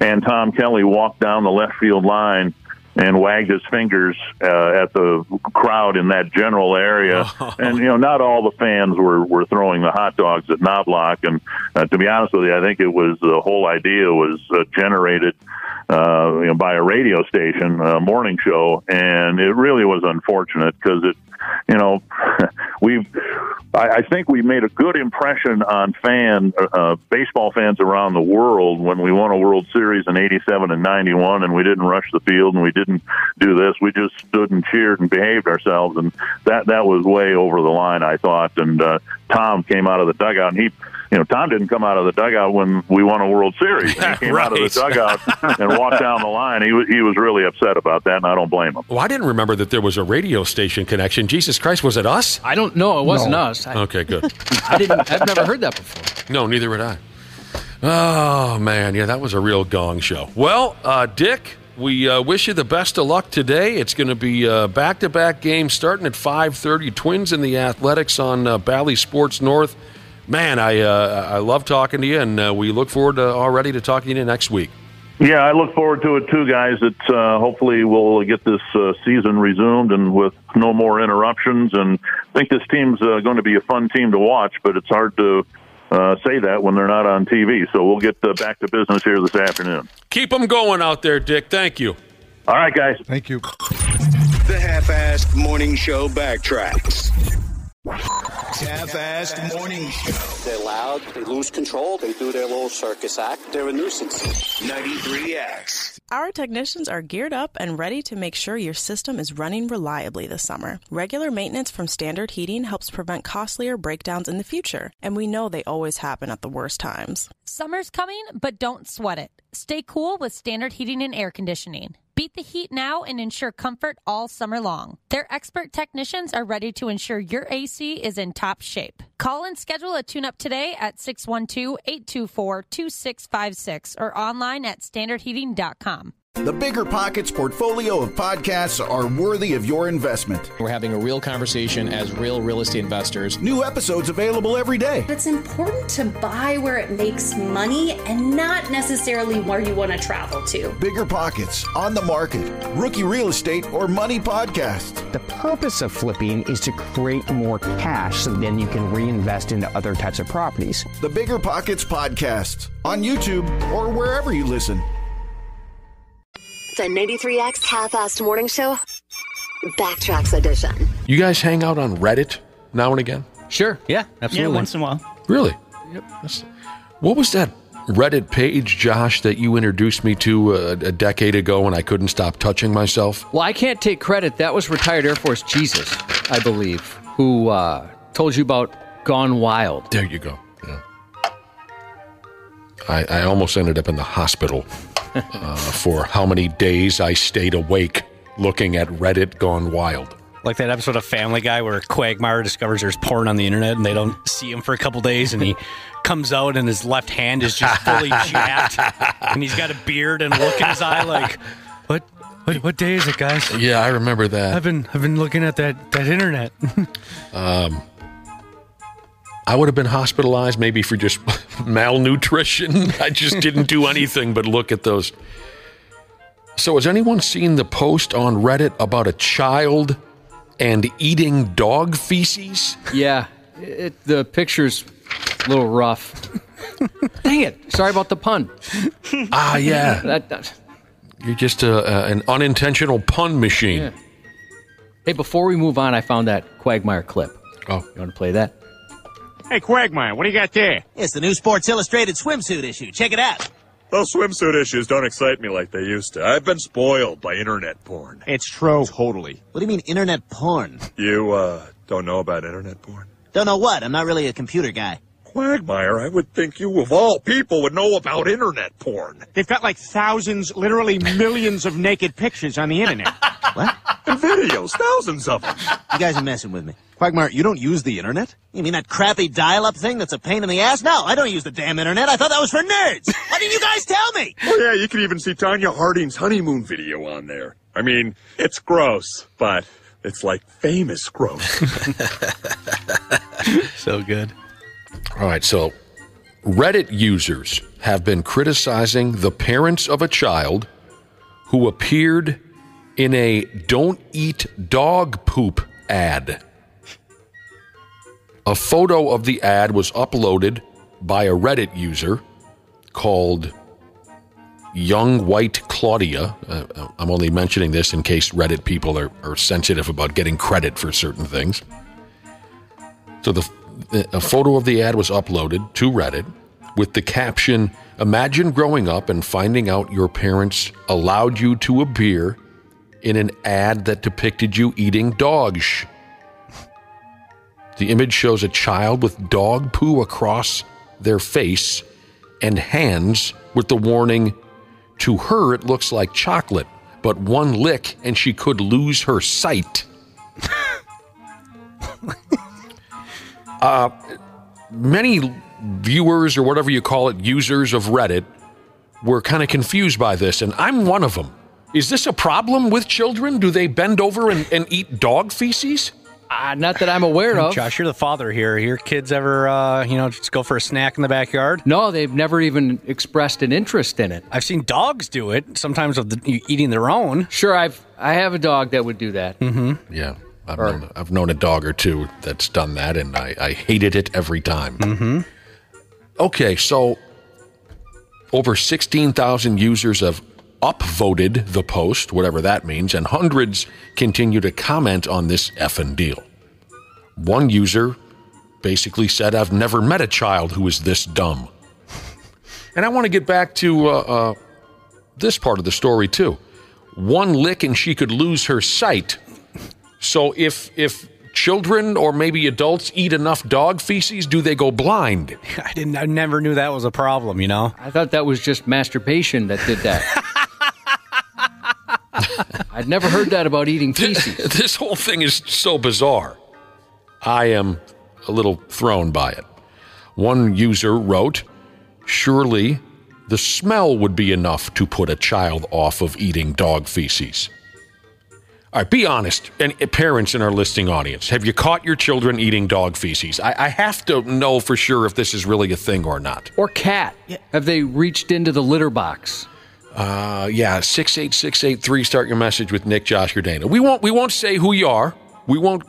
and Tom Kelly walked down the left field line and wagged his fingers uh, at the crowd in that general area. *laughs* And you know, not all the fans were were throwing the hot dogs at Knobloch. And uh, to be honest with you, I think it was the whole idea was uh, generated. Uh, you know, by a radio station, a morning show, and it really was unfortunate because it, you know, *laughs* we've, I, I think we made a good impression on fan, uh, baseball fans around the world when we won a World Series in '87 and '91, and we didn't rush the field and we didn't do this. We just stood and cheered and behaved ourselves, and that that was way over the line, I thought. And uh, Tom came out of the dugout, and he. You know, Tom didn't come out of the dugout when we won a World Series. *laughs* He came out of the dugout and walked down the line. He was he was really upset about that, and I don't blame him. Well, I didn't remember that there was a radio station connection. Jesus Christ, was it us? I don't know. It wasn't us. I, Okay, good. *laughs* I didn't. I've never heard that before. No, neither would I. Oh man, yeah, that was a real gong show. Well, uh, Dick, we uh, wish you the best of luck today. It's going to be uh, back-to-back games starting at five thirty. Twins and the Athletics on uh, Bally Sports North. Man, I uh, I love talking to you, and uh, we look forward to already to talking to you next week. Yeah, I look forward to it too, guys. It uh, hopefully we'll get this uh, season resumed and with no more interruptions. And I think this team's uh, going to be a fun team to watch, but it's hard to uh, say that when they're not on TV. So we'll get uh, back to business here this afternoon. Keep them going out there, Dick. Thank you. All right, guys. Thank you. The half-assed morning show backtracks. Half-assed morning show. They're loud, they lose control, they do their little circus act. They're a nuisance. 93X. Our technicians are geared up and ready to make sure your system is running reliably this summer. Regular maintenance from Standard Heating helps prevent costlier breakdowns in the future, and we know they always happen at the worst times. Summer's coming, but don't sweat it. Stay cool with standard heating and air conditioning. Beat the heat now and ensure comfort all summer long. Their expert technicians are ready to ensure your AC is in top shape. Call and schedule a tune up today at 612 824 2656 or online at standardheating.com. The Bigger Pockets portfolio of podcasts are worthy of your investment. We're having a real conversation as real real estate investors. New episodes available every day. It's important to buy where it makes money and not necessarily where you want to travel to. Bigger Pockets, On the Market, Rookie Real Estate, or Money Podcast. The purpose of flipping is to create more cash so then you can reinvest into other types of properties. The Bigger Pockets Podcast on YouTube or wherever you listen. The 93X Half-Assed Morning Show, Backtracks Edition. You guys hang out on Reddit now and again? Sure. Yeah, absolutely. Yeah, once in a while. Really? Yep. What was that Reddit page, Josh, that you introduced me to a, a decade ago and I couldn't stop touching myself? Well, I can't take credit. That was retired Air Force Jesus, I believe, who uh, told you about Gone Wild. There you go. I, I almost ended up in the hospital uh, for how many days I stayed awake looking at Reddit gone wild. Like that episode of Family Guy where Quagmire discovers there's porn on the internet and they don't see him for a couple days and he comes out and his left hand is just fully *laughs* jacked and he's got a beard and a look in his eye like, what, what, what day is it, guys? Yeah, I remember that. I've been I've been looking at that that internet. *laughs* Um, I would have been hospitalized maybe for just *laughs* malnutrition. *laughs* I just didn't do anything but look at those. So, has anyone seen the post on Reddit about a child and eating dog feces? Yeah, it, the picture's a little rough. Dang it! Sorry about the pun. Ah, yeah. *laughs* That- that- You're just a, a, an unintentional pun machine. Yeah. Hey, before we move on, I found that Quagmire clip. Oh, you want to play that? Hey, Quagmire, what do you got there? It's the new Sports Illustrated swimsuit issue. Check it out. Those swimsuit issues don't excite me like they used to. I've been spoiled by internet porn. It's true. Totally. What do you mean internet porn? You, uh, don't know about internet porn? Don't know what. I'm not really a computer guy. Quagmire, I would think you, of all people, would know about internet porn. They've got like thousands, literally millions of naked pictures on the internet. *laughs* what? And videos, thousands of them. You guys are messing with me. Quagmire, you don't use the internet? You mean that crappy dial-up thing that's a pain in the ass? No, I don't use the damn internet. I thought that was for nerds. *laughs* Why didn't you guys tell me? Oh, yeah, you can even see Tonya Harding's honeymoon video on there. I mean, it's gross, but it's like famous gross. *laughs* so good. All right, so Reddit users have been criticizing the parents of a child who appeared in a don't eat dog poop ad. A photo of the ad was uploaded by a Reddit user called Young White Claudia. Uh, I'm only mentioning this in case Reddit people are, are sensitive about getting credit for certain things. So the a photo of the ad was uploaded to Reddit with the caption Imagine growing up and finding out your parents allowed you to appear in an ad that depicted you eating dogs. The image shows a child with dog poo across their face and hands with the warning To her, it looks like chocolate, but one lick and she could lose her sight. *laughs* Uh, many viewers or whatever you call it, users of Reddit, were kind of confused by this, and I'm one of them. Is this a problem with children? Do they bend over and, and eat dog feces? Uh, not that I'm aware of. Josh, you're the father here. Your kids ever, uh, you know, just go for a snack in the backyard? No, they've never even expressed an interest in it. I've seen dogs do it. Sometimes of the, eating their own. Sure, I've I have a dog that would do that. Mm-hmm. Yeah. I've, known, I've known a dog or two that's done that, and I, I hated it every time. Mm-hmm. Okay, so over 16,000 users have upvoted the post, whatever that means, and hundreds continue to comment on this effing deal. One user basically said, I've never met a child who is this dumb. And I want to get back to uh, uh, this part of the story, too. One lick and she could lose her sight. So if if children or maybe adults eat enough dog feces, do they go blind? *laughs* I didn't. I never knew that was a problem. You know. I thought that was just masturbation that did that. *laughs* *laughs* I'd never heard that about eating feces. *laughs* this whole thing is so bizarre. I am a little thrown by it. One user wrote, Surely the smell would be enough to put a child off of eating dog feces. All right, be honest, and uh, parents in our listening audience, have you caught your children eating dog feces? I, I have to know for sure if this is really a thing or not. Or cat. Have they reached into the litter box? Uh, yeah, six eight six eight three. Start your message with Nick, Josh, or Dana. We won't. We won't say who you are. We won't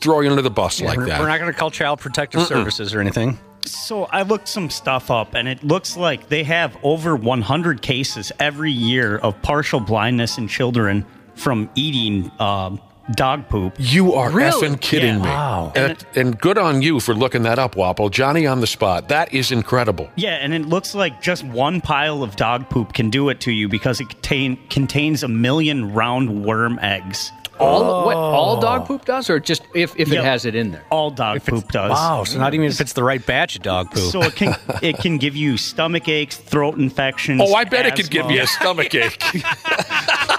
throw you under the bus like we're, that. We're not going to call Child Protective Mm-mm. Services or anything. So I looked some stuff up, and it looks like they have over 100 cases every year of partial blindness in children from eating um, dog poop. You are effing kidding Yeah. me. Wow. And, and good on you for looking that up, Wapple. Johnny on the spot. That is incredible. Yeah, and it looks like just one pile of dog poop can do it to you because it contain, contains a million round worm eggs. All what all oh. dog poop does, or just if, if Yep. it has it in there? All dog poop does. Wow, so not even if it's the right batch of dog poop. So it can *laughs* it can give you stomach aches, throat infections. Oh, I bet it could give asthma. you a stomach ache. *laughs*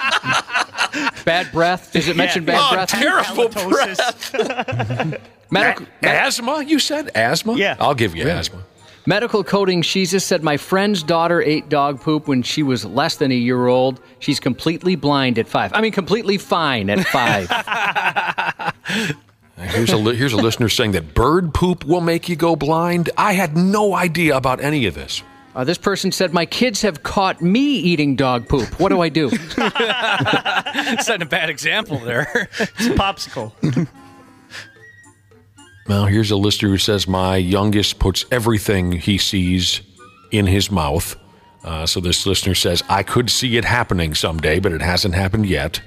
Bad breath? Does it mention bad oh, breath? terrible breath. *laughs* Medical, A- asthma? You said asthma? Yeah. I'll give you asthma. Medical coding Jesus said my friend's daughter ate dog poop when she was less than a year old. She's completely blind at five. I mean, completely fine at five. *laughs* Here's a li- here's a listener saying that bird poop will make you go blind. I had no idea about any of this. Uh, this person said my kids have caught me eating dog poop. What do I do? *laughs* Setting a bad example there. It's a popsicle. Well, here's a listener who says my youngest puts everything he sees in his mouth. Uh, so this listener says I could see it happening someday, but it hasn't happened yet.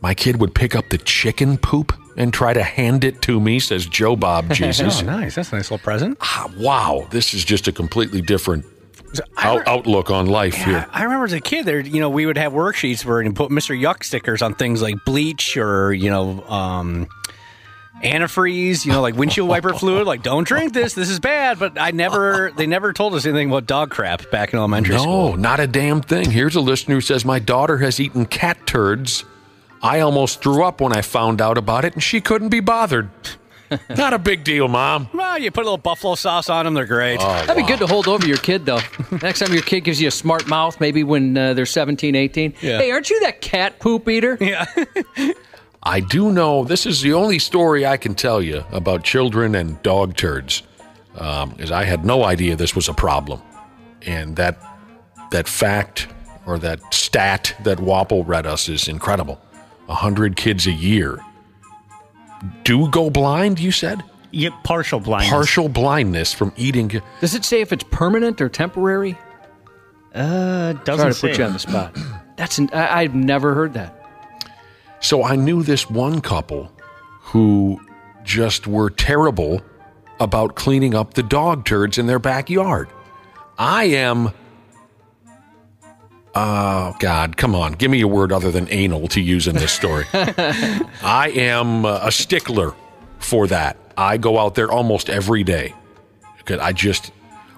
My kid would pick up the chicken poop and try to hand it to me, says Joe Bob *laughs* Jesus. oh, nice. That's a nice little present. Ah, wow, this is just a completely different out- outlook on life here. I remember as a kid, there, you know, we would have worksheets where you put Mr. Yuck stickers on things like bleach or, you know, um, antifreeze, you know, like windshield wiper *laughs* fluid. Like, don't drink this. This is bad. But I never, they never told us anything about dog crap back in elementary no, school. not a damn thing. Here's a listener who says my daughter has eaten cat turds. I almost threw up when I found out about it, and she couldn't be bothered. *laughs* not a big deal, mom. Well, you put a little buffalo sauce on them. They're great. Oh, That'd be good to hold over your kid, though. *laughs* Next time your kid gives you a smart mouth, maybe when uh, they're 17, 18. Yeah. Hey, aren't you that cat poop eater? *laughs* Yeah. I do know this is the only story I can tell you about children and dog turds, um, is I had no idea this was a problem, and that that fact or that stat that Wapple read us is incredible. A hundred kids a year do go blind. You said Yep, partial blindness. partial blindness from eating. Does it say if it's permanent or temporary? Uh, doesn't Sorry to say. put you on the spot. *clears throat* That's an, I, I've never heard that. So I knew this one couple who just were terrible about cleaning up the dog turds in their backyard. I am. Oh, God, come on. Give me a word other than anal to use in this story. *laughs* I am uh, a stickler for that. I go out there almost every day. 'Cause I just,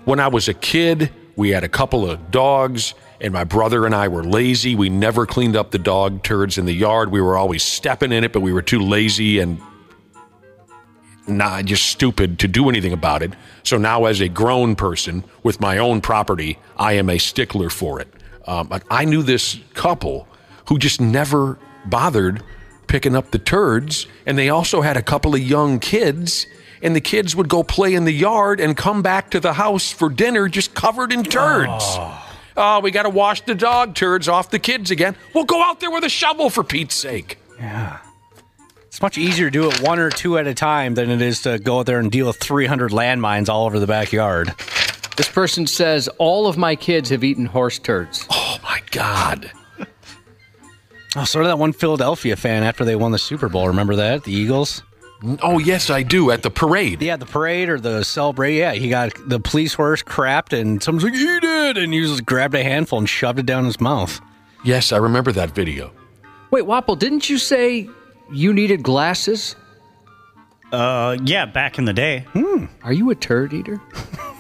when I was a kid, we had a couple of dogs, and my brother and I were lazy. We never cleaned up the dog turds in the yard. We were always stepping in it, but we were too lazy and not just stupid to do anything about it. So now, as a grown person with my own property, I am a stickler for it. Um, I knew this couple who just never bothered picking up the turds, and they also had a couple of young kids. And the kids would go play in the yard and come back to the house for dinner just covered in turds. Oh, we got to wash the dog turds off the kids again. We'll go out there with a shovel for Pete's sake. Yeah. It's much easier to do it one or two at a time than it is to go out there and deal with 300 landmines all over the backyard. This person says all of my kids have eaten horse turds. Oh my God. *laughs* Oh, sort of that one Philadelphia fan after they won the Super Bowl. Remember that? The Eagles? Oh, yes, I do. At the parade. Yeah, the parade or the celebration. Yeah, he got the police horse crapped and someone's like, eat it. And he just grabbed a handful and shoved it down his mouth. Yes, I remember that video. Wait, Wapple, didn't you say you needed glasses? Uh, yeah, back in the day. Hmm. Are you a turd eater? *laughs*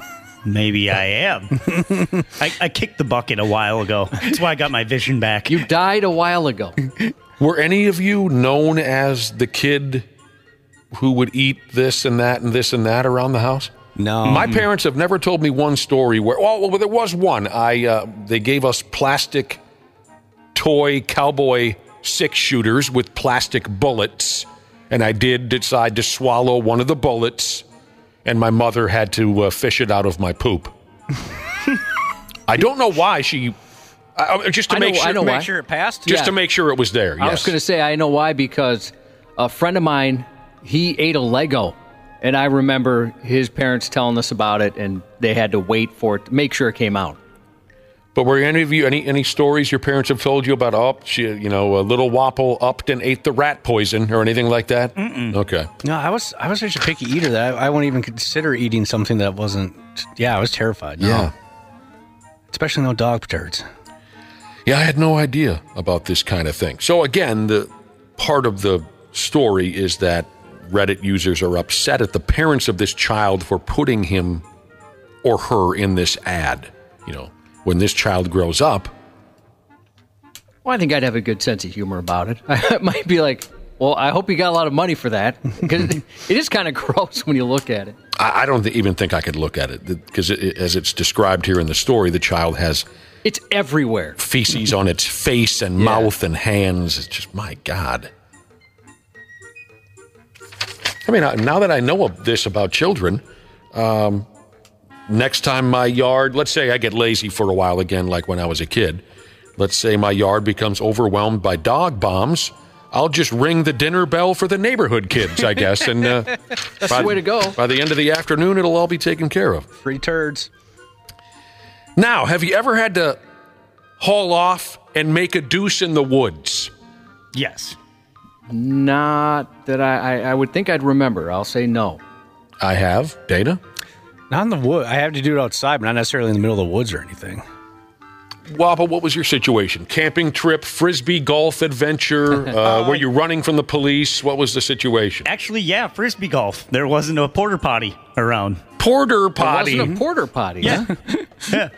Maybe I am. *laughs* I, I kicked the bucket a while ago. That's why I got my vision back. You died a while ago. Were any of you known as the kid who would eat this and that and this and that around the house? No. My parents have never told me one story where. Well, well there was one. I uh, they gave us plastic toy cowboy six shooters with plastic bullets, and I did decide to swallow one of the bullets, and my mother had to uh, fish it out of my poop. I don't know why she. Uh, just to I know- make sure, I know Make why. sure it passed. just Yeah. to make sure it was there. I was going to say I know why because a friend of mine he ate a Lego, and I remember his parents telling us about it, and they had to wait for it to make sure it came out. But were any of you any any stories your parents have told you about? Oh, she, you know, a little Wapple upped and ate the rat poison or anything like that? Mm-mm. Okay. No, I was I was such a picky eater that I, I wouldn't even consider eating something that wasn't. Yeah, I was terrified. No. Yeah. especially no dog turds. Yeah, I had no idea about this kind of thing. So again, the part of the story is that Reddit users are upset at the parents of this child for putting him or her in this ad. You know, when this child grows up, Well, I think I'd have a good sense of humor about it. *laughs* I might be like, well, I hope you got a lot of money for that because *laughs* it is kind of gross when you look at it. I, I don't th- even think I could look at it because, it, as it's described here in the story, the child has It's everywhere. feces on its face and Yeah. mouth and hands. It's just my God. I mean, now that I know of this about children, um, next time my yard, let's say I get lazy for a while again, like when I was a kid. Let's say my yard becomes overwhelmed by dog bombs. I'll just ring the dinner bell for the neighborhood kids, I guess, *laughs* and uh, That's by- the way to go. By the end of the afternoon, it'll all be taken care of. Free turds. Now, have you ever had to haul off and make a deuce in the woods? Yes. Not that I, I, I would think I'd remember. I'll say no. I have. Dana? Not in the wood. I have to do it outside, but not necessarily in the middle of the woods or anything. Wapple, what was your situation? Camping trip, frisbee golf adventure? *laughs* Uh, were you running from the police? What was the situation? Actually, yeah, frisbee golf. There wasn't a porter potty around. Porter It wasn't a porter potty. Yeah. huh? *laughs* yeah.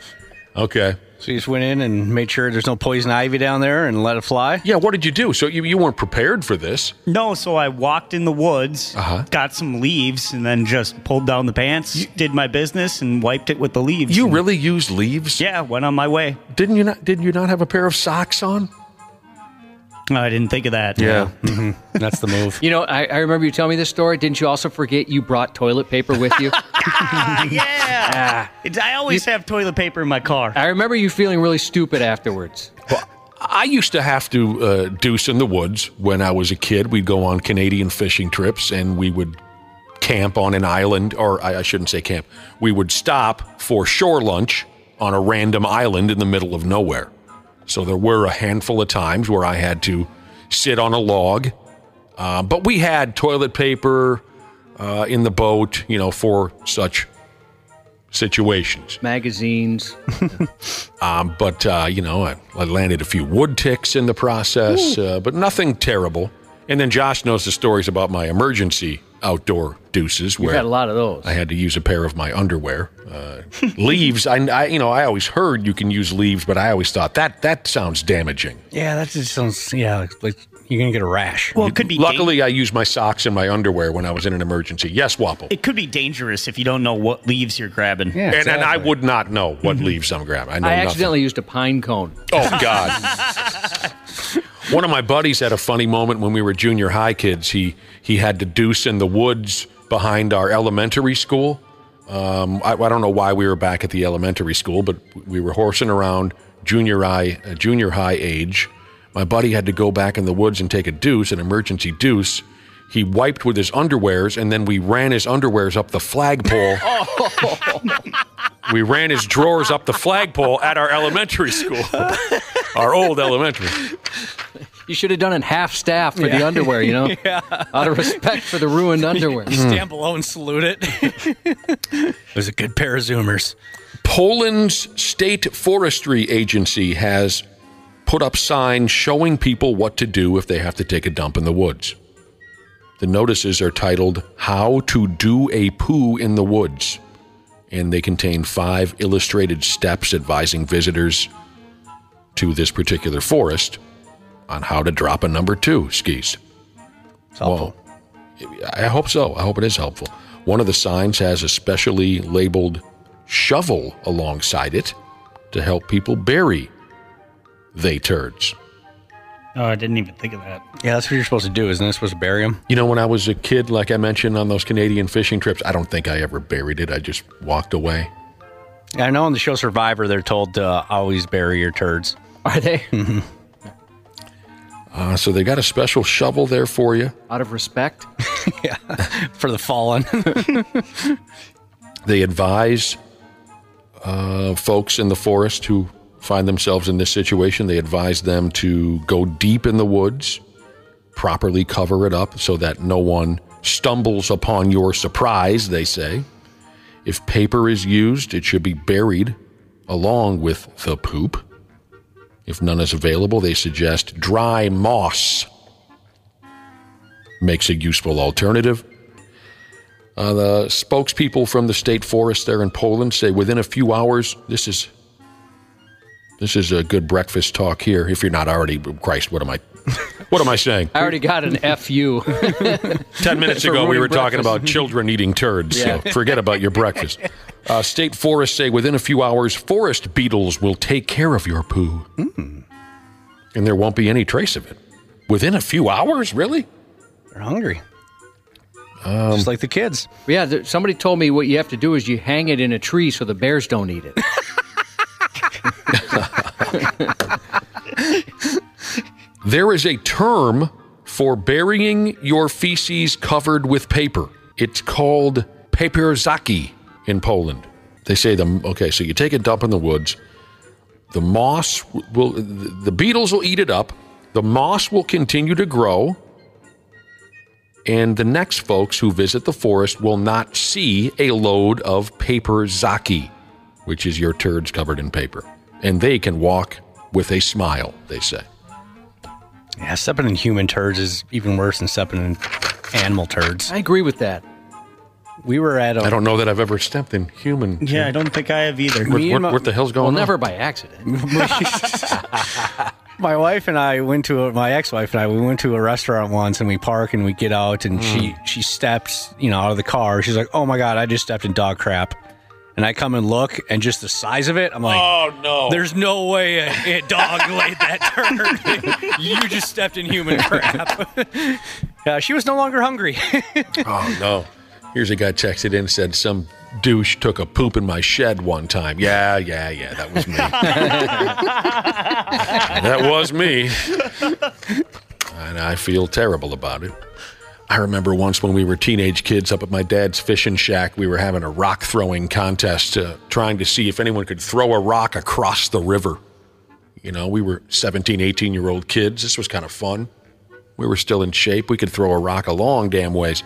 Okay. So you just went in and made sure there's no poison ivy down there and let it fly? Yeah, what did you do? So you, you weren't prepared for this. No, so I walked in the woods, Uh-huh. got some leaves, and then just pulled down the pants, did my business, and wiped it with the leaves. You really used leaves? Yeah, went on my way. Didn't you not did you not have a pair of socks on? Oh, I didn't think of that. Mm-hmm. That's the move. *laughs* You know, I, I remember you telling me this story. Didn't you also forget you brought toilet paper with you? Ah, *laughs* yeah. I always have toilet paper in my car. I remember you feeling really stupid afterwards. I used to have to uh, deuce in the woods when I was a kid. We'd go on Canadian fishing trips and we would camp on an island, or I, I shouldn't say camp. We would stop for shore lunch on a random island in the middle of nowhere. So there were a handful of times where I had to sit on a log, uh, but we had toilet paper uh, in the boat, you know, for such situations. Magazines. *laughs* Um, but uh, you know, I, I landed a few wood ticks in the process, uh, but nothing terrible. And then Josh knows the stories about my emergency outdoor deuces, You've had a lot of those. I had to use a pair of my underwear. Uh, *laughs* leaves, I, I, you know, I always heard you can use leaves, but I always thought that that sounds damaging. Yeah, that just sounds, yeah, like, like you're going to get a rash. Well, it could be. Luckily, I used my socks and my underwear when I was in an emergency. Yes, Wapple. It could be dangerous if you don't know what leaves you're grabbing. Yeah, and, and I would not know what leaves I'm grabbing. I know I nothing. accidentally used a pine cone. Oh God. *laughs* One of my buddies had a funny moment when we were junior high kids. He he had to deuce in the woods behind our elementary school. Um, I, I don't know why we were back at the elementary school, but we were horsing around junior high uh, junior high age. My buddy had to go back in the woods and take a deuce, an emergency deuce. He wiped with his underwears, and then we ran his underwears up the flagpole. *laughs* *laughs* we ran his drawers up the flagpole at our elementary school, *laughs* our old elementary. You should have done it half staff for the underwear, you know? *laughs* Out of respect for the ruined underwear. You stand below and salute it. *laughs* it was a good pair of Zoomers. Poland's state forestry agency has put up signs showing people what to do if they have to take a dump in the woods. The notices are titled How to Do a Poo in the Woods, and they contain five illustrated steps advising visitors to this particular forest on how to drop a number two skis. Helpful. I hope so. I hope it is helpful. One of the signs has a specially labeled shovel alongside it to help people bury they turds. Oh, I didn't even think of that. Yeah, that's what you're supposed to do, isn't it? Supposed to bury them. You know, when I was a kid, like I mentioned on those Canadian fishing trips, I don't think I ever buried it. I just walked away. I know on the show Survivor, they're told to uh, always bury your turds. Are they? *laughs* Mhm. Uh, so they got a special shovel there for you. Out of respect? *laughs* yeah, *laughs* for the fallen. They advise uh, folks in the forest who find themselves in this situation, they advise them to go deep in the woods, properly cover it up so that no one stumbles upon your surprise, they say. If paper is used, it should be buried along with the poop. If none is available, they suggest dry moss makes a useful alternative. Uh, the spokespeople from the state forest there in Poland say within a few hours, this is this is a good breakfast talk here. If you're not already, Christ, what am I? What am I saying? I already got an FU. *laughs* Ten minutes ago, we ruining were talking about children eating turds. Yeah. So forget about your breakfast. *laughs* Uh, state forests say within a few hours, forest beetles will take care of your poo, and there won't be any trace of it. Within a few hours, really? They're hungry. Um, Just like the kids. Yeah, there, somebody told me what you have to do is you hang it in a tree so the bears don't eat it. *laughs* There is a term for burying your feces covered with paper. It's called papierzaki in Poland. They say the okay, so you take a dump in the woods. The moss will the beetles will eat it up. The moss will continue to grow. And the next folks who visit the forest will not see a load of paper zaki, which is your turds covered in paper. And they can walk with a smile, they say. Yeah, stepping in human turds is even worse than stepping in animal turds. I agree with that. We were at a. I don't know that I've ever stepped in human. Yeah, I don't think I have either. What, what, what the hell's going well, on? never by accident. *laughs* *laughs* My wife and I went to a, my ex-wife and I we went to a restaurant once and we park and we get out and she mm. she steps you know out of the car she's like oh my god I just stepped in dog crap and I come and look and just the size of it I'm like oh no there's no way a, a dog *laughs* laid that turd you just stepped in human crap yeah *laughs* uh, she was no longer hungry *laughs* oh no. Here's a guy texted in and said some douche took a poop in my shed one time. Yeah, yeah, yeah, that was me. that was me. And I feel terrible about it. I remember once when we were teenage kids up at my dad's fishing shack, we were having a rock throwing contest, uh, trying to see if anyone could throw a rock across the river. You know, we were 17, 18 year old kids. This was kind of fun. We were still in shape. We could throw a rock a long damn ways.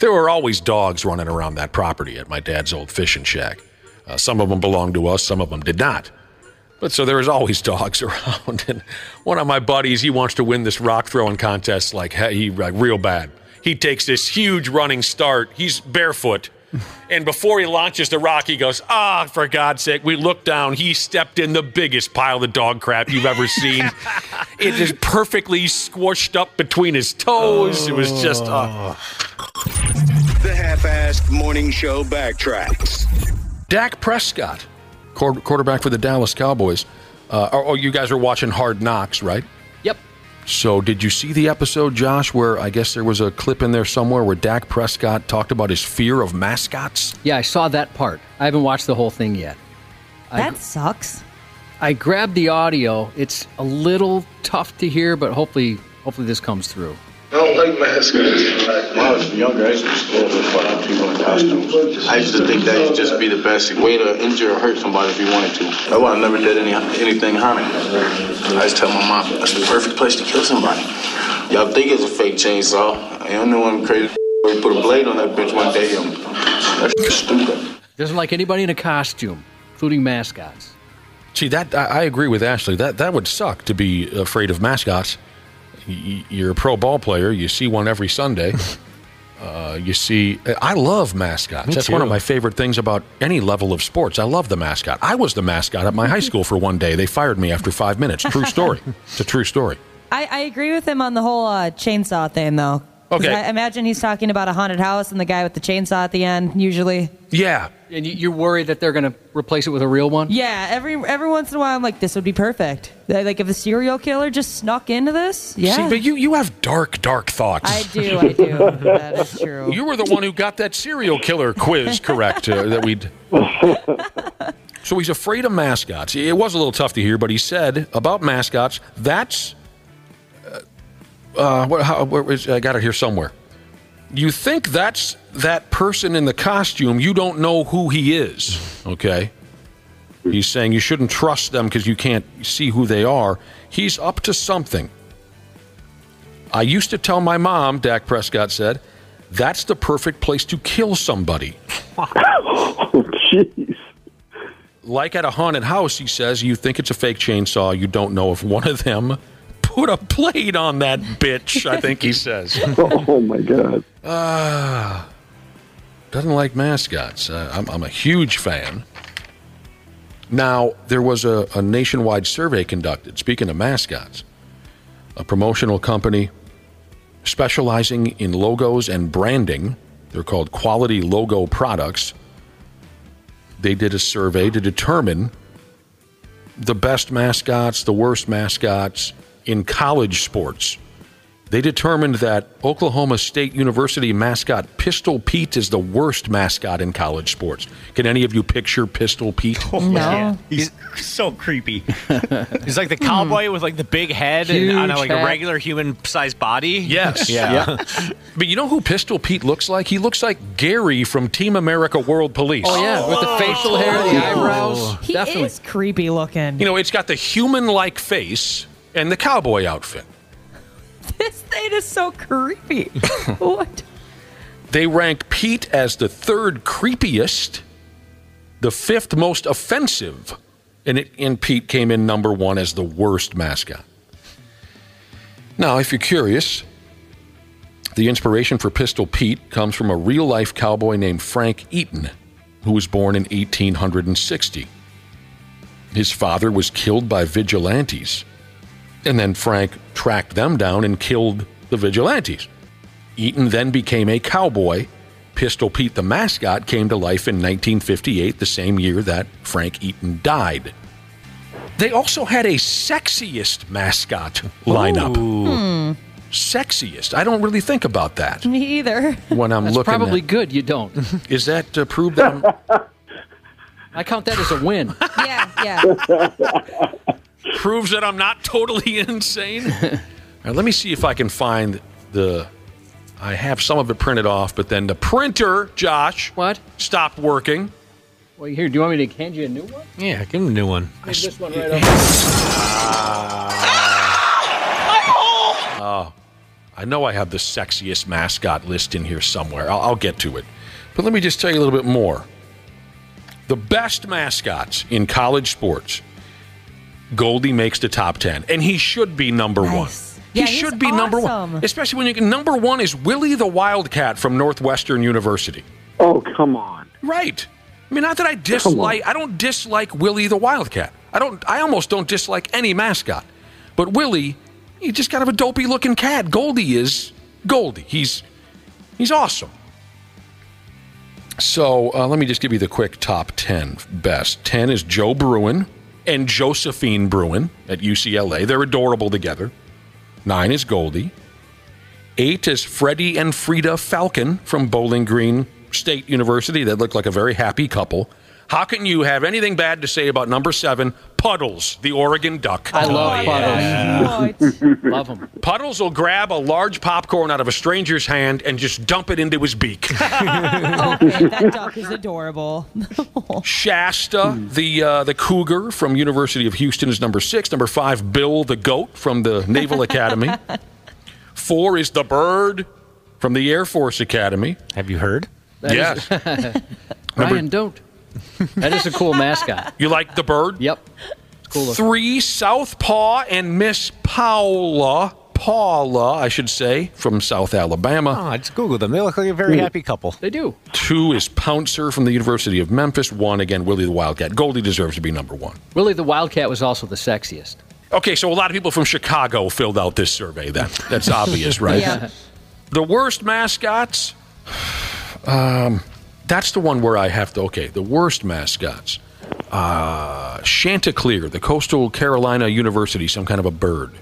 There were always dogs running around that property at my dad's old fishing shack. Uh, some of them belonged to us, some of them did not. But so there was always *laughs* dogs around. And one of my buddies, he wants to win this rock throwing contest like he like real bad. He takes this huge running start. He's barefoot. And before he launches the rock, he goes, Ah, for God's sake. We look down. He stepped in the biggest pile of dog crap you've ever seen. *laughs* it is perfectly squished up between his toes. It was just. Uh, The half-assed morning show backtracks. Dak Prescott, quarterback for the Dallas Cowboys. Uh, oh, oh, you guys are watching Hard Knocks, right? Yep. So, did you see the episode, Josh, where I guess there was a clip in there somewhere where Dak Prescott talked about his fear of mascots? Yeah, I saw that part. I haven't watched the whole thing yet. That sucks. I grabbed the audio. It's a little tough to hear, but hopefully, hopefully this comes through. I don't like mascots. When I was younger, I used to just love to fun people in costumes. I used to think that would just be the best way to injure or hurt somebody if you wanted to. I would have never did any anything harming. I just tell my mom, that's the perfect place to kill somebody. Y'all think it's a fake chainsaw. I don't know one crazy put a blade on that bitch one day. Um, that's stupid. Doesn't like anybody in a costume, including mascots. See, that I, I agree with Ashley. That that would suck to be afraid of mascots. Y- You're a pro ball player. You see one every Sunday. *laughs* Uh, you see, I love mascots. Me That's one of my favorite things about any level of sports. I love the mascot. I was the mascot at my high school for one day. They fired me after five minutes. True story. *laughs* It's a true story. I, I agree with him on the whole uh, chainsaw thing, though. Okay. I imagine he's talking about a haunted house and the guy with the chainsaw at the end. Usually, Yeah. And you- you're worried that they're going to replace it with a real one? yeah. Every every once in a while, I'm like, this would be perfect. Like if a serial killer just snuck into this, yeah. See, but you, you have dark, dark thoughts. I do, I do. that is true. You were the one who got that serial killer quiz *laughs* correct uh, that we'd. *laughs* So he's afraid of mascots. It was a little tough to hear, but he said about mascots, that's. Uh, uh, what, how, where is, I got it here somewhere. You think that's that person in the costume, you don't know who he is, okay? He's saying you shouldn't trust them because you can't see who they are. He's up to something. I used to tell my mom, Dak Prescott said, that's the perfect place to kill somebody. *laughs* Oh, jeez. Like at a haunted house, he says, you think it's a fake chainsaw. You don't know if one of them put a blade on that bitch, I think he says. *laughs* Oh my God. Ah, doesn't like mascots. Uh, I'm, I'm a huge fan. Now, there was a, a nationwide survey conducted, speaking of mascots. A promotional company specializing in logos and branding, they're called Quality Logo Products. They did a survey to determine the best mascots, the worst mascots in college sports. They determined that Oklahoma State University mascot Pistol Pete is the worst mascot in college sports. Can any of you picture Pistol Pete? oh Yeah. He's so creepy. *laughs* He's like the cowboy hmm. with like the big head and on a, Huge like a regular human-sized body. Yes. Yeah. yeah. but you know who Pistol Pete looks like? He looks like Gary from Team America World Police. Oh, yeah, with the facial hair, the oh. eyebrows. He is creepy looking. You know, it's got the human like face and the cowboy outfit. *laughs* This thing is so creepy. *laughs* what? They rank Pete as the third creepiest, the fifth most offensive, and, it, and Pete came in number one as the worst mascot. Now, if you're curious, the inspiration for Pistol Pete comes from a real life cowboy named Frank Eaton, who was born in 1860. His father was killed by vigilantes, and then Frank tracked them down and killed the vigilantes. Eaton then became a cowboy. Pistol Pete, the mascot, came to life in 1958, the same year that Frank Eaton died. They also had a sexiest mascot lineup. Hmm. Sexiest. I don't really think about that Me either. when I'm That's looking. probably at, good you don't. *laughs* Is that to prove that I'm, *laughs* I count that as a win. yeah, yeah. *laughs* proves that I'm not totally *laughs* insane? All right, let me see if I can find the. I have some of it printed off, but then the printer, Josh, what stopped working. Well, here, do you want me to hand you a new one? Yeah, give him a new one. Leave this one right *laughs* up. Ah! Ah! Oh, I know I have the sexiest mascot list in here somewhere. I'll, I'll get to it. But let me just tell you a little bit more. The best mascots in college sports, Goldie makes the top 10, and he should be number one. Yeah, he he's should be number one. Especially when you can. Number one is Willie the Wildcat from Northwestern University. Oh, come on. Right. I mean, not that I dislike. I don't dislike Willie the Wildcat. I don't. I almost don't dislike any mascot. But Willie, he's just kind of a dopey looking cat. Goldie is Goldie. He's he's awesome. So uh, let me just give you the quick top ten best. Ten is Joe Bruin and Josephine Bruin at UCLA. They're adorable together. Nine is Goldie. Eight is Freddie and Frida Falcon from Bowling Green State University. They look like a very happy couple. How can you have anything bad to say about number seven, Puddles, the Oregon Duck? I love Puddles. *laughs* love them. Puddles will grab a large popcorn out of a stranger's hand and just dump it into his beak. *laughs* okay, that duck is adorable. *laughs* Shasta, the uh, the cougar from University of Houston, is number six. Number five, Bill the goat from the Naval Academy. Four is the bird from the Air Force Academy. Have you heard? That yes. is- Ryan, don't. *laughs* That is a cool mascot. You like the bird? Yep. It's cool. looking. Three, Southpaw and Miss Paula. Paula, I should say, from South Alabama. Oh, I just googled them. They look like a very happy couple. They do. Two is Pouncer from the University of Memphis. One, again, Willie the Wildcat. Goldie deserves to be number one. Willie the Wildcat was also the sexiest. Okay, so a lot of people from Chicago filled out this survey then. That's obvious, *laughs* right? Yeah. The worst mascots. *sighs* Um, that's the one where I have to. Okay, the worst mascots. Uh, Chanticleer, the Coastal Carolina University, some kind of a bird.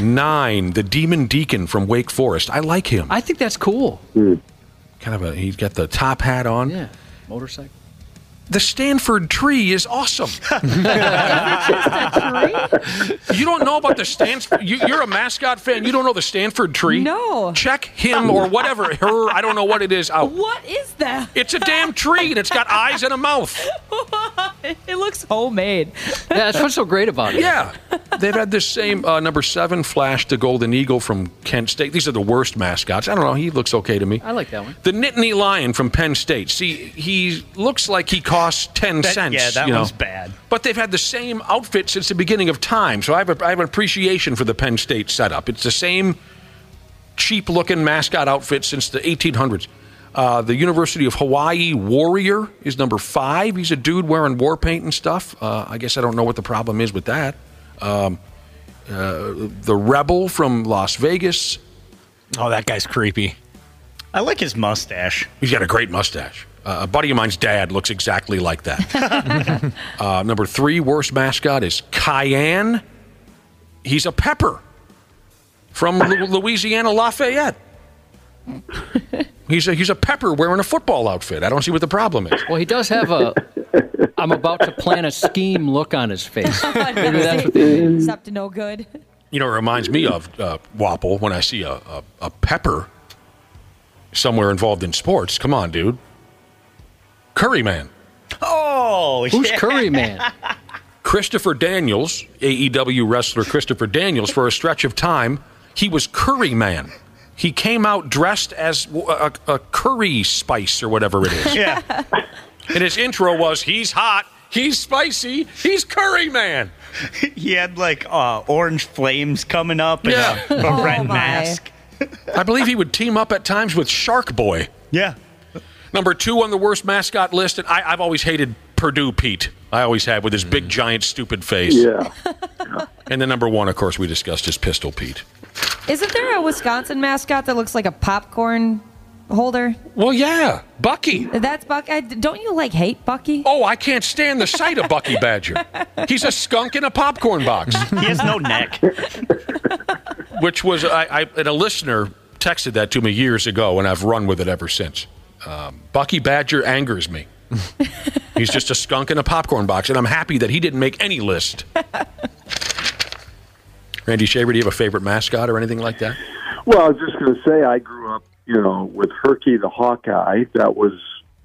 Nine, the Demon Deacon from Wake Forest. I like him. I think that's cool. Kind of a. He's got the top hat on. Yeah, motorcycle. The Stanford tree is awesome. *laughs* you don't know about the Stanford. You, you're a mascot fan. You don't know the Stanford tree. No. Check him or whatever her. I don't know what it is out. What is that? It's a damn tree and it's got eyes and a mouth. *laughs* it looks homemade. Yeah, that's what's so great about it. Yeah, they've had this same uh, number seven Flash, the Golden Eagle from Kent State. These are the worst mascots. I don't know. He looks okay to me. I like that one. The Nittany Lion from Penn State. See, he looks like he costs ten That- cents. yeah, that you know. bad. But they've had the same outfit since the beginning of time, so I have, a, I have an appreciation for the Penn State setup. It's the same cheap-looking mascot outfit since the 1800s. Uh, the University of Hawaii Warrior is number five. He's a dude wearing war paint and stuff. Uh, I guess I don't know what the problem is with that. Um, uh, the Rebel from Las Vegas. Oh, that guy's creepy. I like his mustache. He's got a great mustache. Uh, a buddy of mine's dad looks exactly like that. *laughs* uh, number three worst mascot is Cayenne. He's a pepper from Lu- Louisiana Lafayette. He's a, he's a pepper wearing a football outfit. I don't see what the problem is. Well, he does have a I'm about to plan a scheme look on his face. *laughs* Maybe that's what they mean. It's up to no good. You know, it reminds me of uh, Wapple when I see a, a, a pepper somewhere involved in sports. Come on, dude. Curry Man. Oh, Who's yeah. Curry *laughs* Man? Christopher Daniels, AEW wrestler Christopher Daniels, for a stretch of time, he was Curry Man. He came out dressed as a, a curry spice or whatever it is. *laughs* Yeah. And his intro was, he's hot, he's spicy, he's Curry Man. *laughs* he had like uh, orange flames coming up and Yeah. a, a Oh, red my. mask. I believe he would team up at times with Shark Boy. Yeah. Number two on the worst mascot list, and I, I've always hated Purdue Pete. I always have with his big, mm. giant, stupid face. Yeah. *laughs* And then number one, of course, we discussed is Pistol Pete. Isn't there a Wisconsin mascot that looks like a popcorn holder? Well, yeah, Bucky. That's Bucky. I, don't you like hate Bucky? Oh, I can't stand the sight of Bucky Badger. *laughs* He's a skunk in a popcorn box. He has no neck. Which was, I, I and a listener texted that to me years ago, and I've run with it ever since. Um, Bucky Badger angers me. *laughs* He's just a skunk in a popcorn box, and I'm happy that he didn't make any list. *laughs* Randy Shaver, do you have a favorite mascot or anything like that? Well, I was just going to say, I grew up, you know, with Herky the Hawkeye. That was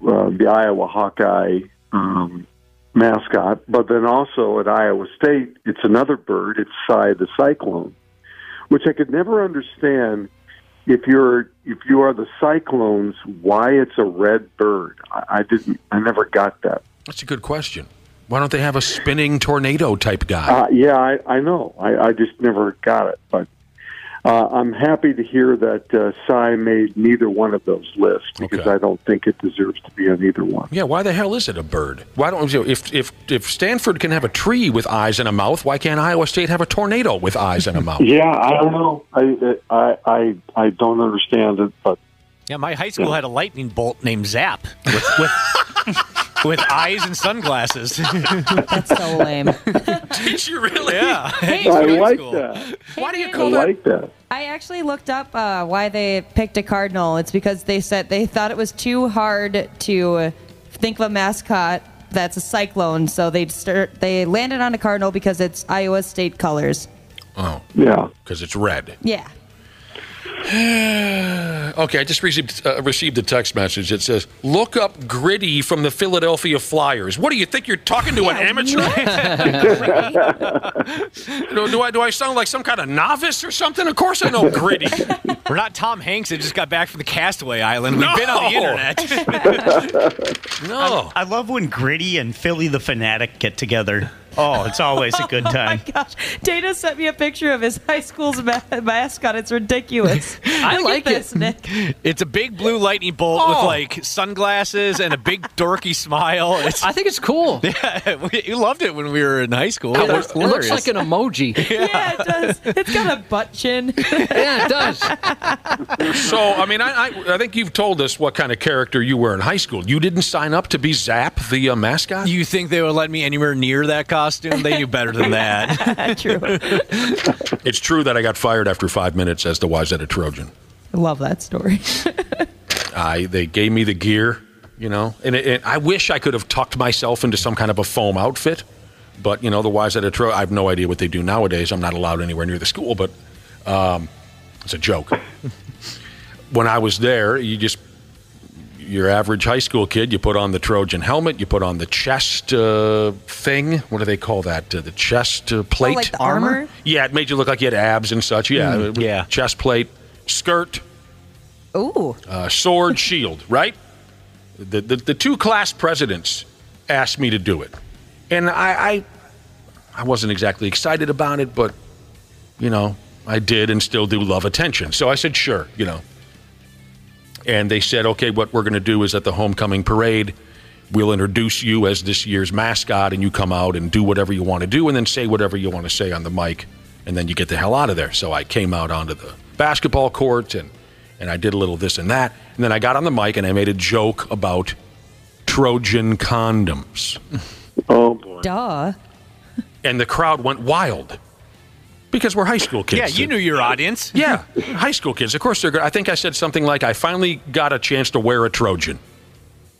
uh, the Iowa Hawkeye um, mascot. But then also at Iowa State, it's another bird. It's Cy the Cyclone, which I could never understand. If you're if you are the Cyclones, why it's a red bird? I, I didn't. I never got that. That's a good question. Why don't they have a spinning tornado type guy? Uh, yeah, I, I know. I, I just never got it. But uh, I'm happy to hear that uh, Cy made neither one of those lists because Okay. I don't think it deserves to be on either one. Yeah, why the hell is it a bird? Why don't you know, if if if Stanford can have a tree with eyes and a mouth, why can't Iowa State have a tornado with eyes and a mouth? *laughs* Yeah, I don't know. I I I, I don't understand it, but Yeah, my high school had a lightning bolt named Zap with with, *laughs* with eyes and sunglasses. *laughs* That's so lame. *laughs* Did you really? Yeah. Hey, I Randy. like that. Why do you I call that? like that. I actually looked up uh, why they picked a cardinal. It's because they said they thought it was too hard to think of a mascot that's a cyclone, so they start, they landed on a cardinal because it's Iowa State colors. Oh, Yeah. because it's red. Yeah. *sighs* Okay, I just received uh, received a text message that says, "Look up Gritty from the Philadelphia Flyers." What do you think you're talking to an amateur? do, *laughs* do I do I sound like some kind of novice or something? Of course I know Gritty. *laughs* We're not Tom Hanks that just got back from the Castaway Island. We've been on the internet. *laughs* no. I love when Gritty and Philly the Fanatic get together. Oh, it's always a good *laughs* time. My gosh, Dana sent me a picture of his high school's ma- mascot. It's ridiculous. *laughs* I Look like at it. Nick. It's a big blue lightning bolt Oh. with like sunglasses and a big *laughs* dorky smile. It's, I think it's cool. yeah, we, you loved it when we were in high school. It, It was looks- it looks like an emoji. Yeah, it does. It's got a butt chin. yeah, it does. So, I mean, I, I, I think you've told us what kind of character you were in high school. You didn't sign up to be Zap, the uh, mascot? You think they would let me anywhere near that costume? They knew better than that. *laughs* True. *laughs* It's true that I got fired after five minutes as the Wayzata Trojan. I love that story. *laughs* I they gave me the gear, you know, and, it, and I wish I could have tucked myself into some kind of a foam outfit, but you know, the Wayzata Trojan. I have no idea what they do nowadays. I'm not allowed anywhere near the school, but um, it's a joke. when I was there, you just your average high school kid, you put on the Trojan helmet, you put on the chest uh, thing. What do they call that? Uh, the chest uh, plate. like the armor? Yeah, it made you look like you had abs and such. Yeah, Mm, yeah. Chest plate, skirt, Ooh. uh, sword, *laughs* shield. Right. The, the the two class presidents asked me to do it, and I I, I wasn't exactly excited about it, but you know I did and still do love attention. So I said sure. You know. And they said, okay, what we're going to do is at the homecoming parade, we'll introduce you as this year's mascot, and you come out and do whatever you want to do, and then say whatever you want to say on the mic, and then you get the hell out of there. So I came out onto the basketball court and and I did a little this and that, and then I got on the mic and I made a joke about Trojan condoms, Oh boy. Duh. and the crowd went wild because we're high school kids. yeah, you knew your audience. Yeah, high school kids. Of course, they're. good. I think I said something like, "I finally got a chance to wear a Trojan."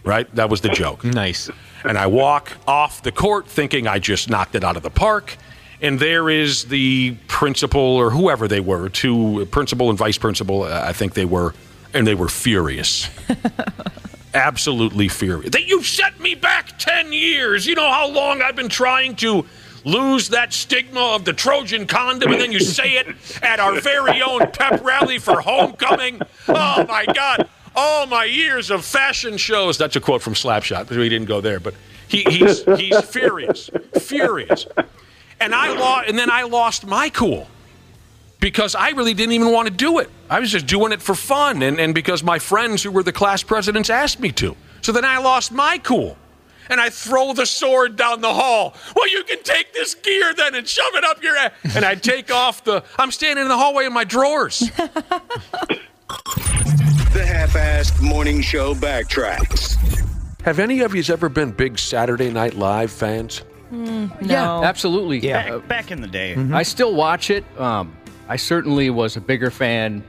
Right? That was the joke. Nice. And I walk off the court thinking I just knocked it out of the park. And there is the principal or whoever they were, two principal and vice principal, uh, I think they were, and they were furious. *laughs* Absolutely furious. That you set me back 10 years. You know how long I've been trying to lose that stigma of the Trojan condom, and then you say it at our very own pep rally for homecoming. Oh my God. All my years of fashion shows. That's a quote from Slapshot. We didn't go there, but he, he's, he's furious. Furious. And I lost, and then I lost my cool because I really didn't even want to do it. I was just doing it for fun and, and because my friends who were the class presidents asked me to. So then I lost my cool. And I throw the sword down the hall. Well, you can take this gear then and shove it up your ass. *laughs* And I take off the. I'm standing in the hallway in my drawers. *laughs* The half-assed morning show backtracks. Have any of you ever been big Saturday Night Live fans? no. Yeah, absolutely. Back, Uh, back in the day. I still watch it. Um, I certainly was a bigger fan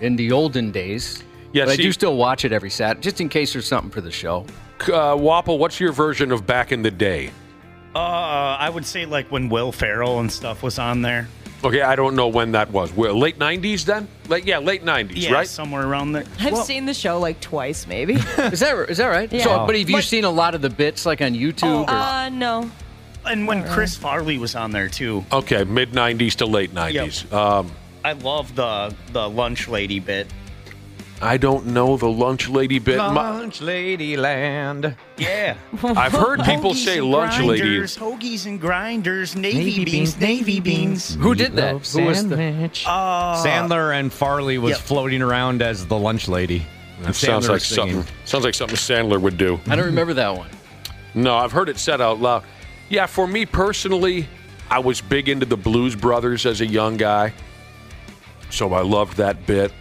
in the olden days. Yeah, but I do still watch it every Saturday, just in case there's something for the show. Uh, Wapple, what's your version of back in the day? Uh, I would say like when Will Ferrell and stuff was on there. Okay, I don't know when that was. Well, late 90s then? Late, yeah, late 90s, Yeah, right? somewhere around there. I've Well, seen the show like twice, maybe. *laughs* Is that is that right? Yeah. So, but have you Like- seen a lot of the bits like on YouTube? or- uh, no. and when Chris Farley was on there too. Okay, mid 90s to late 90s. Um, I love the the lunch lady bit. I don't know the lunch lady bit. Lunch Lady Land. Yeah. *laughs* I've heard people Hoagies say and lunch lady. grinders, Hoagies and grinders, navy, Navy beans, beans, navy beans. Who did that? Meatloaf Who was the? sandwich. Uh, Sandler and Farley was Yep. floating around as the lunch lady. That sounds like something. Sounds like something Sandler would do. I don't remember that one. No, I've heard it said out loud. Yeah, for me personally, I was big into the Blues Brothers as a young guy, so I loved that bit.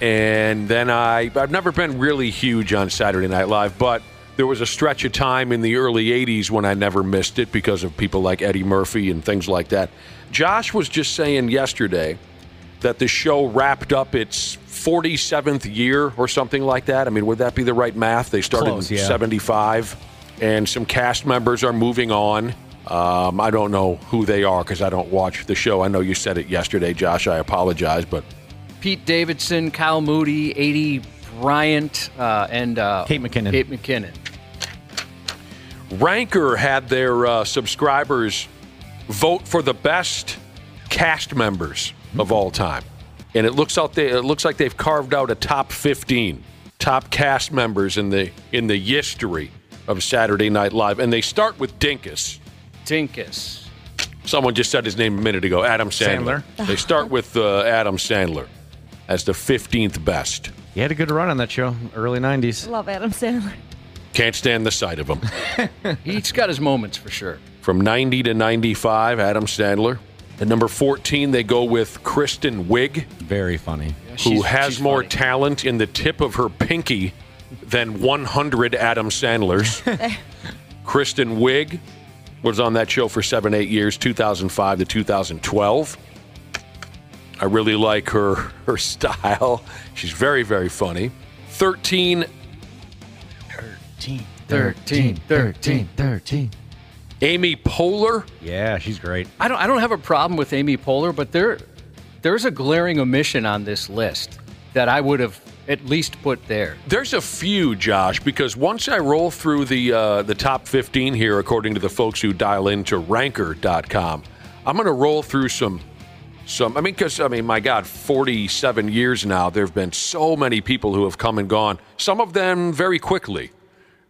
And then I, I've never been really huge on Saturday Night Live, but there was a stretch of time in the early 80s when I never missed it because of people like Eddie Murphy and things like that. Josh was just saying yesterday that the show wrapped up its 47th year or something like that. I mean, would that be the right math? They started Close, in yeah. 75, and some cast members are moving on. Um, I don't know who they are because I don't watch the show. I know you said it yesterday, Josh. I apologize, but Pete Davidson, Kyle Mooney, Aidy Bryant, uh, and uh, Kate McKinnon. Kate McKinnon. Ranker had their uh, subscribers vote for the best cast members of all time, and it looks out there. It looks like they've carved out a top 15 top cast members in the in the history of Saturday Night Live, and they start with Dinkus. Dinkus. Someone just said his name a minute ago, Adam Sandler. Sandler. They start with uh, Adam Sandler as the 15th best. He had a good run on that show, early 90s. Love Adam Sandler. Can't stand the sight of him. *laughs* He's got his moments for sure. From 90 to 95, Adam Sandler. At number 14, they go with Kristen Wiig, Very funny. who she's- has she's more funny. talent in the tip of her pinky than 100 Adam Sandlers. *laughs* Kristen Wiig was on that show for seven, eight years, 2005 to 2012. I really like her *laughs* her style. She's very, very funny. 13, 13. 13, 13, 13. Amy Poehler. Yeah, she's great. I don't I don't have a problem with Amy Poehler, but there there's a glaring omission on this list that I would have at least put there. There's a few, Josh, because once I roll through the uh, the top 15 here, according to the folks who dial into Ranker.com, I'm going to roll through some some. I mean, because I mean, my God, 47 years now, there have been so many people who have come and gone. Some of them very quickly,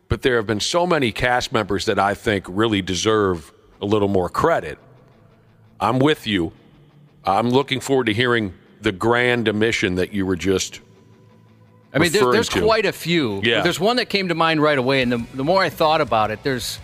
but there have been so many cast members that I think really deserve a little more credit. I'm with you. I'm looking forward to hearing the grand omission that you were just. I mean, there's to. quite a few. Yeah. There's one that came to mind right away, and the, the more I thought about it, there's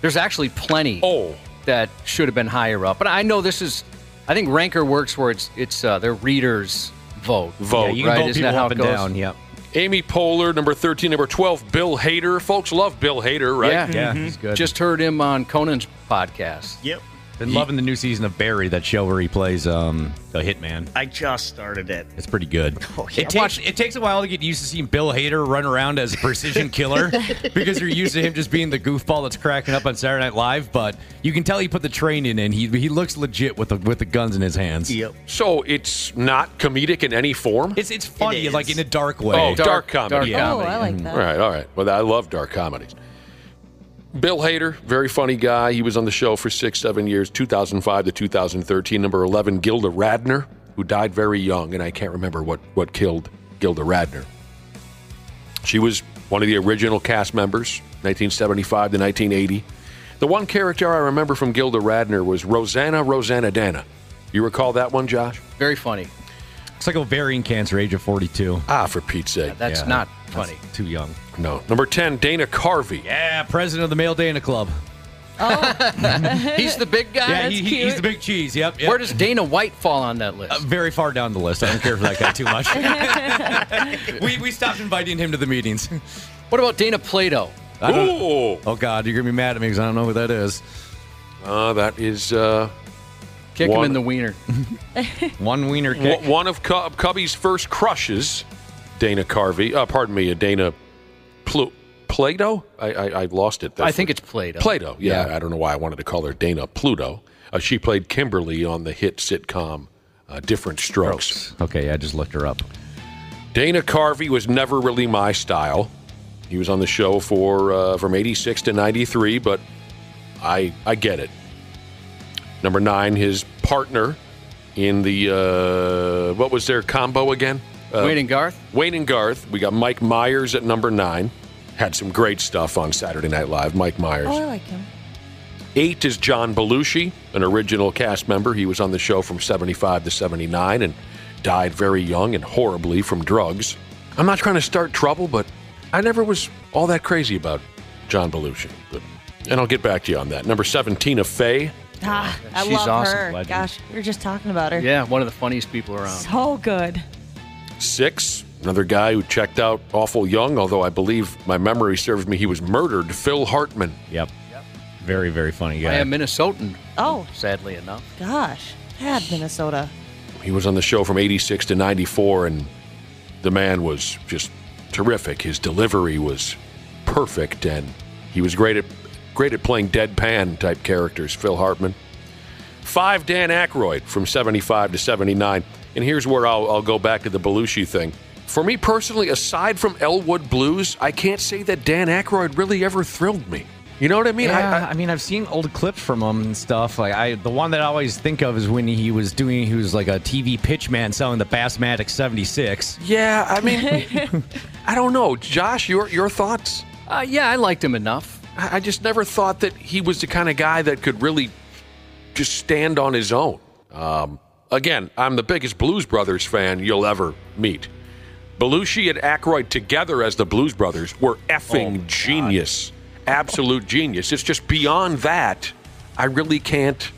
there's actually plenty Oh. that should have been higher up. But I know this is, I think Ranker works where it's it's uh, their readers vote. Vote. Yeah, you can right? vote Isn't people that how up it and goes? down. Yep. Amy Poehler, number 13. Number 12, Bill Hader. Folks love Bill Hader, right? Yeah, Yeah, he's good. Just heard him on Conan's podcast. Yep. Been loving the new season of Barry, that show where he plays um, the hitman. I just started it. It's pretty good. *laughs* Oh, yeah. It takes it takes a while to get used to seeing Bill Hader run around as a precision killer *laughs* because you're used to him just being the goofball that's cracking up on Saturday Night Live. But you can tell he put the training in. He he looks legit with the with the guns in his hands. Yep. So it's not comedic in any form? It's it's funny is. like in a dark way. Oh, dark, comedy. dark Yeah. Oh, I like that. All right, all right. Well, I love dark comedies. Bill Hader, very funny guy. He was on the show for six, seven years, 2005 to 2013. Number 11, Gilda Radner, who died very young, and I can't remember what, what killed Gilda Radner. She was one of the original cast members, 1975 to 1980. The one character I remember from Gilda Radner was Roseanne Roseannadanna. You recall that one, Josh? Very funny. It's like ovarian cancer, age of 42. Ah, for Pete's sake. That's Yeah, not that's funny. Too young. No. Number 10, Dana Carvey. Yeah, president of the Male Dana Club. Oh, *laughs* he's the big guy. yeah, he, he- he's the big cheese. Yep. yep. Where does Dana White fall on that list? Uh, very far down the list. I don't care for that guy too much. *laughs* *laughs* we, we stopped inviting him to the meetings. what about Dana Plato? I Ooh. oh God, you're gonna be mad at me because I don't know who that is. Uh, that is uh, Kick him in the wiener. *laughs* One wiener kick. one of Cubby's first crushes, Dana Carvey. Uh, pardon me, uh, Dana Plu- Plato? I, I, I lost it. I think it's Plato. Plato. Yeah, I don't know why I wanted to call her Dana Pluto. Uh, she played Kimberly on the hit sitcom uh, Diff'rent Strokes. Okay, I just looked her up. Dana Carvey was never really my style. He was on the show for uh, from '86 to '93, but I I get it. Number nine, his partner in the uh, what was their combo again? Uh, Wayne and Garth. Wayne and Garth. We got Mike Myers at number nine. Had some great stuff on Saturday Night Live. Mike Myers. Oh, I like him. Eight is John Belushi, an original cast member. He was on the show from 75 to 79 and died very young and horribly from drugs. I'm not trying to start trouble, but I never was all that crazy about John Belushi. But, and I'll get back to you on that. Number 17 of Fey. Ah, I She's love awesome. her. Legend. Gosh, we were just talking about her. Yeah, one of the funniest people around. So good. Six, another guy who checked out awful young, although I believe my memory serves me, he was murdered. Phil Hartman. Yep. Yep. Very, very funny guy. I am Minnesotan, Oh, sadly enough. gosh. Had Minnesota. He was on the show from 86 to 94, and the man was just terrific. His delivery was perfect, and he was great at great at playing deadpan type characters. Phil Hartman. Five, Dan Aykroyd from 75 to 79. And here's where I'll, I'll go back to the Belushi thing. For me personally, aside from Elwood Blues, I can't say that Dan Aykroyd really ever thrilled me. You know what I mean? I- Yeah, I, mean, I've seen old clips from him and stuff. Like, I the one that I always think of is when he was doing, he was like a TV pitch man selling the Bassmatic 76. Yeah, I mean, *laughs* I don't know. Josh, your your thoughts? Uh, yeah, I liked him enough. I just never thought that he was the kind of guy that could really just stand on his own. Um, again, I'm the biggest Blues Brothers fan you'll ever meet. Belushi and Aykroyd together as the Blues Brothers were effing genius. Absolute genius. It's just beyond that, I really can't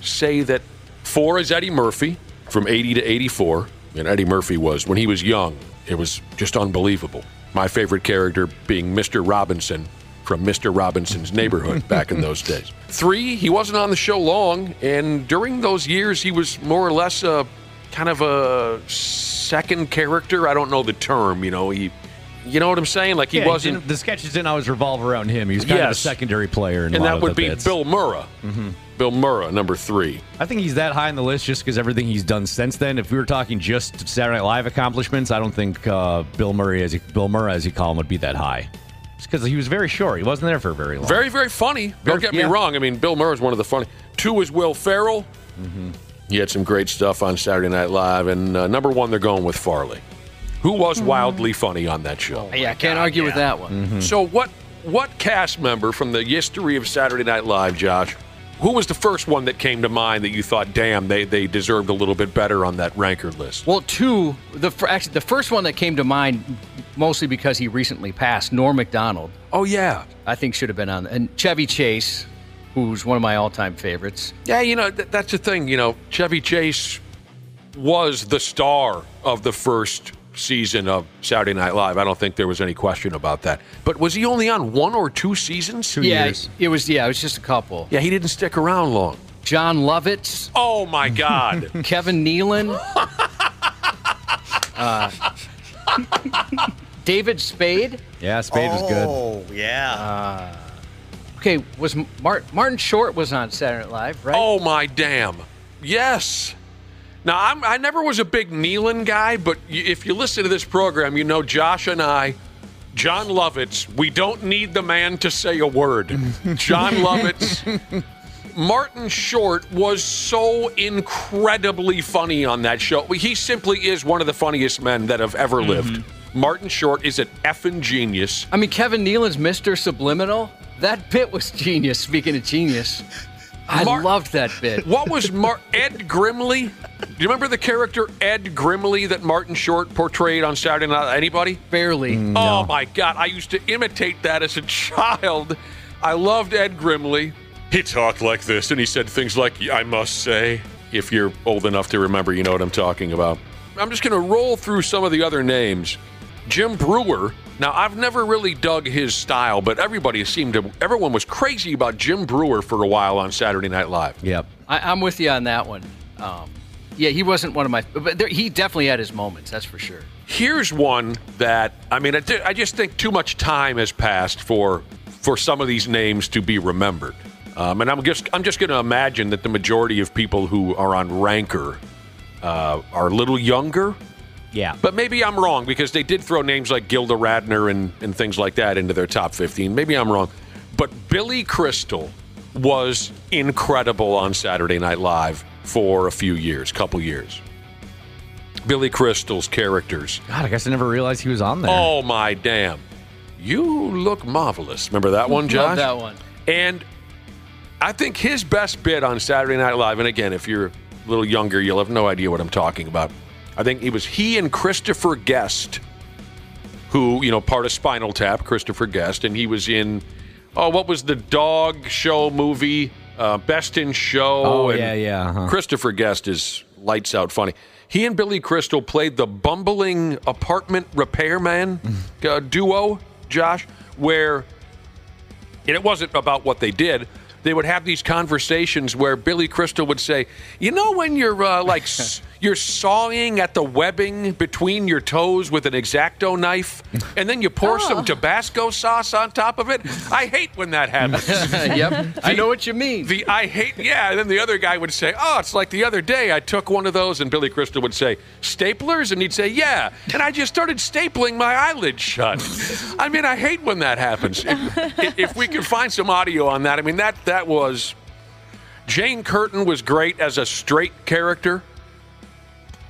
say that. Four is Eddie Murphy from 80 to 84. And Eddie Murphy was, when he was young, it was just unbelievable. My favorite character being Mr. Robinson from Mr. Robinson's Neighborhood back in those *laughs* days. Three, he wasn't on the show long. And during those years, he was more or less a kind of a second character. I don't know the term, you know. He, you know what I'm saying? Like he Yeah, wasn't. the sketches didn't always revolve around him. He was kind of a secondary player, and that would be bits. Bill Murrah. Bill Murrah, number three. I think he's that high on the list just because everything he's done since then. If we were talking just Saturday Night Live accomplishments, I don't think uh, Bill Murray, as he, Bill Murray, as he call him, would be that high. Just because he was very short. He wasn't there for very long. Very, very funny. Very- Don't get yeah. me wrong. I mean, Bill Murray is one of the funny. Two is Will Ferrell. Mm-hmm. He had some great stuff on Saturday Night Live. And uh, number one, they're going with Farley, who was wildly funny on that show. yeah, I can't argue with that one. Mm-hmm. So, what what cast member from the history of Saturday Night Live, Josh? Who was the first one that came to mind that you thought, damn, they, they deserved a little bit better on that ranker list? Well, two. The actually the first one that came to mind, mostly because he recently passed, Norm Macdonald. Oh yeah, I think should have been on. And Chevy Chase, who's one of my all-time favorites. Yeah, you know, th- that's the thing. You know, Chevy Chase was the star of the first season of Saturday Night Live. I don't think there was any question about that. But was he only on one or two seasons? yeah, years. it was. Yeah, it was just a couple. Yeah, he didn't stick around long. Jon Lovitz. Oh my God. *laughs* Kevin Nealon. *laughs* uh, David Spade. Yeah, Spade was good. Oh, yeah. Okay, was Mar- Martin Short was on Saturday Night Live, right? Oh my damn! Yes. Now I'm, I never was a big Nealon guy, but y- if you listen to this program, you know Josh and I, Jon Lovitz. We don't need the man to say a word. *laughs* Jon Lovitz. Martin Short was so incredibly funny on that show. He simply is one of the funniest men that have ever mm-hmm. lived. Martin Short is an effing genius. I mean, Kevin Nealon's Mr. Subliminal. That bit was genius. Speaking of genius, I Mar- loved that bit. What was Mar- Ed Grimley? Do you remember the character Ed Grimley that Martin Short portrayed on Saturday Night? Anybody? Barely. Oh my God! I used to imitate that as a child. I loved Ed Grimley. He talked like this, and he said things like, "I must say." If you're old enough to remember, you know what I'm talking about. I'm just going to roll through some of the other names. Jim Breuer. Now, I've never really dug his style, but everybody seemed to, everyone was crazy about Jim Breuer for a while on Saturday Night Live. Yep. I, I'm with you on that one. Um, yeah, he wasn't one of my, but there, he definitely had his moments. That's for sure. Here's one that I mean, I, di- I just think too much time has passed for for some of these names to be remembered. Um, and I'm just I'm just going to imagine that the majority of people who are on Ranker uh, are a little younger. Yeah. But maybe I'm wrong because they did throw names like Gilda Radner and, and things like that into their top 15. Maybe I'm wrong. But Billy Crystal was incredible on Saturday Night Live for a few years, couple years. Billy Crystal's characters. God, I guess I never realized he was on there. Oh my damn! You look marvelous. Remember that one, Josh? Love that one. And I think his best bit on Saturday Night Live, and again, if you're a little younger, you'll have no idea what I'm talking about. I think it was he and Christopher Guest, who you know part of Spinal Tap, Christopher Guest, and he was in oh, what was the dog show movie? Uh, Best in Show. Oh, and yeah, yeah, uh-huh. Christopher Guest is lights out funny. He and Billy Crystal played the bumbling apartment repairman *laughs* uh, duo, Josh, where and it wasn't about what they did. They would have these conversations where Billy Crystal would say, "You know, when you're uh, like *laughs* you're sawing at the webbing between your toes with an exacto knife, and then you pour some oh. Tabasco sauce on top of it. I hate when that happens. *laughs* yep, I know what you mean. The I hate, yeah. And then the other guy would say, "Oh, it's like the other day I took one of those," and Billy Crystal would say, "Staplers," and he'd say, "Yeah," and I just started stapling my eyelids shut. I mean, I hate when that happens. If, *laughs* if we could find some audio on that, I mean that that was. Jane Curtin was great as a straight character.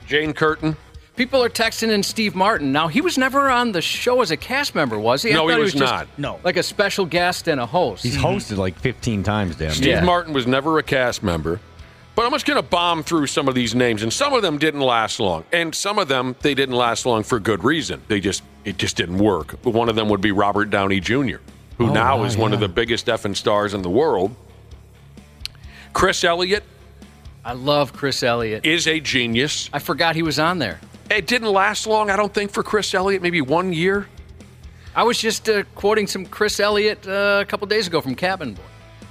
Jane Curtin. People are texting in Steve Martin. Now he was never on the show as a cast member, was he? I No, he thought was just not. No. like a special guest and a host. He's mm-hmm. hosted like 15 times, damn. Steve Yeah. Martin was never a cast member. But I'm just going to bomb through some of these names, and some of them didn't last long, and some of them they didn't last long for good reason. They just it just didn't work. But one of them would be Robert Downey Jr., who Oh, now wow, is one of yeah. the biggest effing stars in the world. Chris Elliott I love Chris Elliott. is a genius. I forgot he was on there. It didn't last long, I don't think, for Chris Elliott. Maybe one year. I was just uh, quoting some Chris Elliott uh, a couple days ago from Cabin Boy.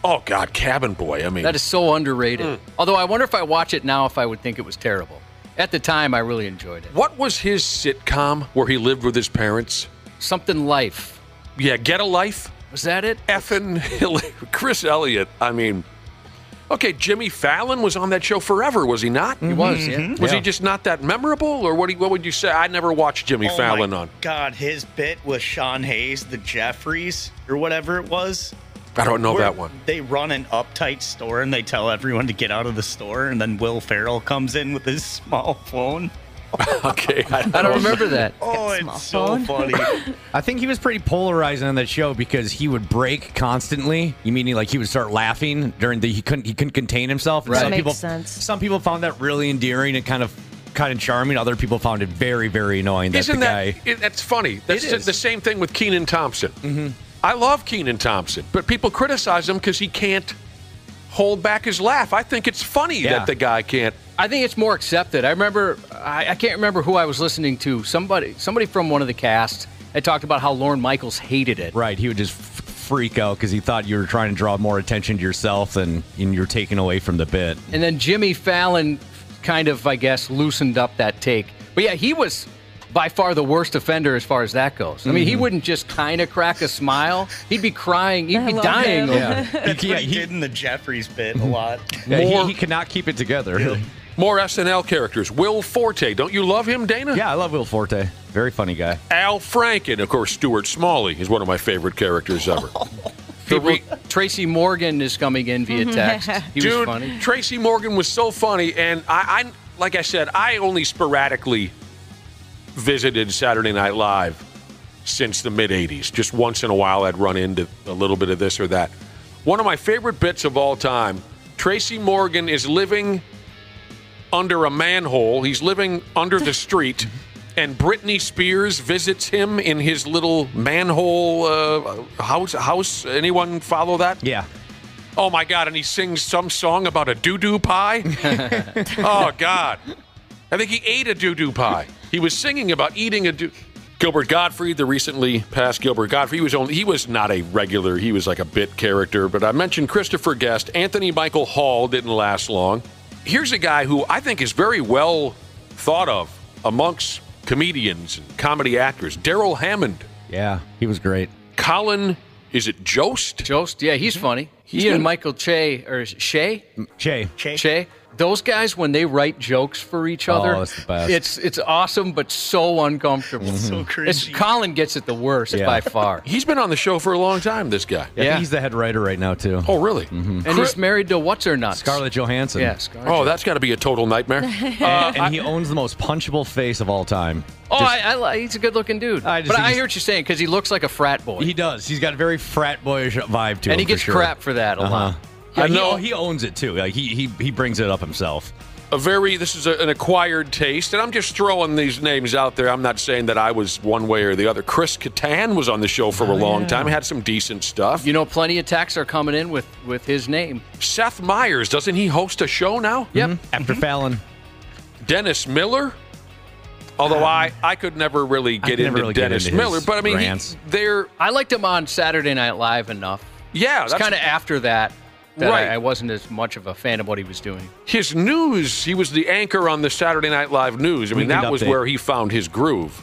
Oh God, Cabin Boy. I mean, That is so underrated. Mm. Although I wonder if I watch it now, if I would think it was terrible. At the time, I really enjoyed it. what was his sitcom where he lived with his parents? Something Life. Yeah, Get a Life. Was that it? Effing *laughs* Chris Elliott. I mean, okay, Jimmy Fallon was on that show forever, was he not? He was, yeah. Mm-hmm. Was Yeah. he just not that memorable, or what? do you- What would you say? I never watched Jimmy Oh Fallon my on. God, his bit with Sean Hayes, the Jeffries or whatever it was. I don't know where that one. They run an uptight store and they tell everyone to get out of the store, and then Will Ferrell comes in with his *laughs* small phone. *laughs* okay, I I don't remember that. Oh, it's so funny. *laughs* I think he was pretty polarizing on that show because he would break constantly. You mean he, like he would start laughing during the he couldn't he couldn't contain himself. And Right. Some Makes people sense. some people found that really endearing and kind of kind of charming. Other people found it very very annoying that Isn't the that? guy. It, that's funny. That's It is. the same thing with Kenan Thompson. Mm-hmm. I love Kenan Thompson, but people criticize him because he can't hold back his laugh. I think it's funny Yeah. that the guy can't. I think it's more accepted. I remember, I, I can't remember who I was listening to. Somebody, somebody from one of the casts had talked about how Lorne Michaels hated it. Right, he would just f- freak out because he thought you were trying to draw more attention to yourself and, and you're taking away from the bit. And then Jimmy Fallon kind of, I guess, loosened up that take. But yeah, he was by far the worst offender as far as that goes. I mean, he Mhm. wouldn't just kind of crack a smile. He'd be crying. He'd I be dying. him. over That's it. what he, did in the Jeffries bit a lot. Yeah, he- More- he, could not keep it together. More SNL characters. Will Forte. Don't you love him, Dana? Yeah, I love Will Forte. Very funny guy. Al Franken, of course. Stuart Smalley is one of my favorite characters ever. *laughs* People, Tracy Morgan is coming in via mm-hmm. text. *laughs* He Dude, was funny. Tracy Morgan was so funny, and I, I, like I said, I only sporadically visited Saturday Night Live since the mid '80s. Just once in a while, I'd run into a little bit of this or that. One of my favorite bits of all time: Tracy Morgan is living under a manhole. He's living under the street. And Britney Spears visits him in his little manhole uh, house. House? Anyone follow that? Yeah. Oh my God! And he sings some song about a doo doo pie. *laughs* oh God! I think he ate a doo doo pie. He was singing about eating a doo. Gilbert Gottfried, the recently passed Gilbert Gottfried, he was only he was not a regular. He was like a bit character. But I mentioned Christopher Guest. Anthony Michael Hall didn't last long. Here's a guy who I think is very well thought of amongst comedians and comedy actors. Darrell Hammond. Yeah, he was great. Colin, is it Jost? Jost, yeah, he's mm-hmm. funny. He's he and Michael Che or Shay, Che. Che. Those guys, when they write jokes for each other, Oh, it's the best. it's it's awesome, but so uncomfortable. So It's, Colin gets it the worst Yeah. by far. He's been on the show for a long time. This guy. Yeah, I think he's the head writer right now too. Oh, really? Mhm. And he's married to what's her nuts? Scarlett Johansson. Yeah, Scarlett. Oh, that's got to be a total nightmare. and, *laughs* and he owns the most punchable face of all time. Oh, Just- I, I, he's a good-looking dude. I just but I hear what you're saying because he looks like a frat boy. He does. He's got a very frat boyish vibe to him. And he for gets sure. crap for that a Uh-huh. lot. Yeah, I know- he, owns it too. Like he he he brings it up himself. a very this is a, an acquired taste, and I'm just throwing these names out there. I'm not saying that I was one way or the other. Chris Kattan was on the show for a oh, long time. Had some decent stuff. You know, plenty of texts are coming in with with his name. Seth Meyers doesn't he host a show now? Yep. Mm-hmm. After mm-hmm. Fallon. Dennis Miller. Although um, I, I could never really get into never really get Dennis into Miller, but I mean, he- they're I liked him on Saturday Night Live enough. yeah, It's kind of after that that Right. I, I wasn't as much of a fan of what he was doing. his news. He was the anchor on the Saturday Night Live news. I mean, Weekend that was Update. where he found his groove.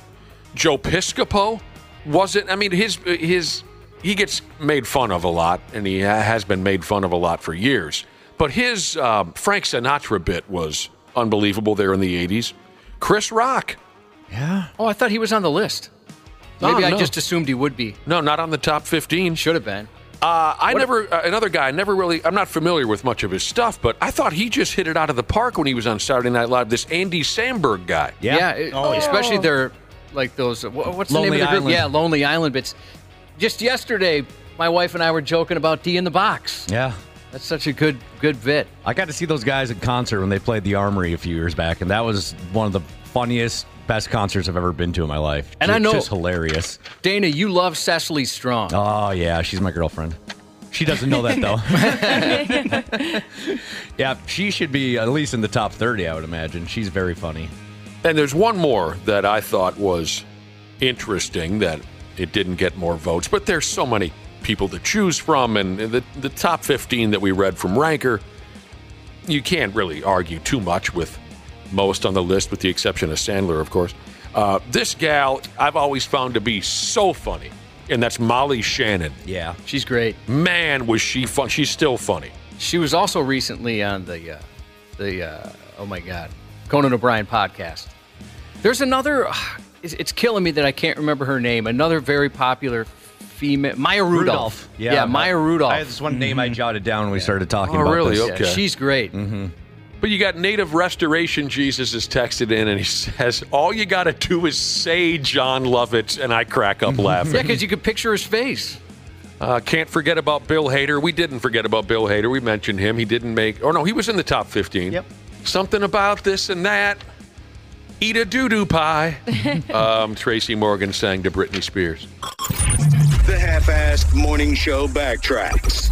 Joe Piscopo wasn't. I mean, his his he gets made fun of a lot, and he has been made fun of a lot for years. But his um, Frank Sinatra bit was unbelievable there in the '80s. Chris Rock. Yeah. Oh, I thought he was on the list. Oh, Maybe I just assumed he would be. No, not on the top 15. Should have been. Uh, I What- never, uh, another guy, I never really, I'm not familiar with much of his stuff, but I thought he just hit it out of the park when he was on Saturday Night Live. This Andy Samberg guy. Yeah, it- Oh, yeah. especially their like those. wha- What's the Lonely name of the group? Island. Yeah, Lonely Island bits. Just yesterday, my wife and I were joking about D in the box. Yeah. That's such a good good bit. I got to see those guys in concert when they played the Armory a few years back, and that was one of the funniest, best concerts I've ever been to in my life. And I Ju- know- just hilarious. Dana, you love Cecily Strong. Oh yeah, she's my girlfriend. She doesn't know that though. *laughs* yeah, she should be at least in the top thirty, I would imagine. She's very funny. And there's one more that I thought was interesting that it didn't get more votes, but there's so many people to choose from, and the, the top 15 that we read from Ranker, you can't really argue too much with most on the list, with the exception of Sandler, of course. Uh, this gal I've always found to be so funny, and that's Molly Shannon. Yeah, she's great. Man, was she fun? She's still funny. She was also recently on the uh, the uh, oh my god Conan O'Brien podcast. There's another. *sighs* It's, it's killing me that I can't remember her name. Another very popular female, Maya Rudolph. yeah, yeah, Maya Rudolph. I had this one name I jotted down when we started talking Oh, about really? this. Okay. she's great. Mm-hmm. But you got Native Restoration Jesus is texted in, and he *laughs* says, "All you got to do is say Jon Lovitz," and I crack up *laughs* laughing. Yeah, because you could picture his face. Uh, can't forget about Bill Hader. We didn't forget about Bill Hader. We mentioned him. He didn't make. Oh no, he was in the top fifteen. Yep. Something about this and that. Eat a doo doo pie. *laughs* um, Tracy Morgan sang to Britney Spears. The half-assed morning show backtracks.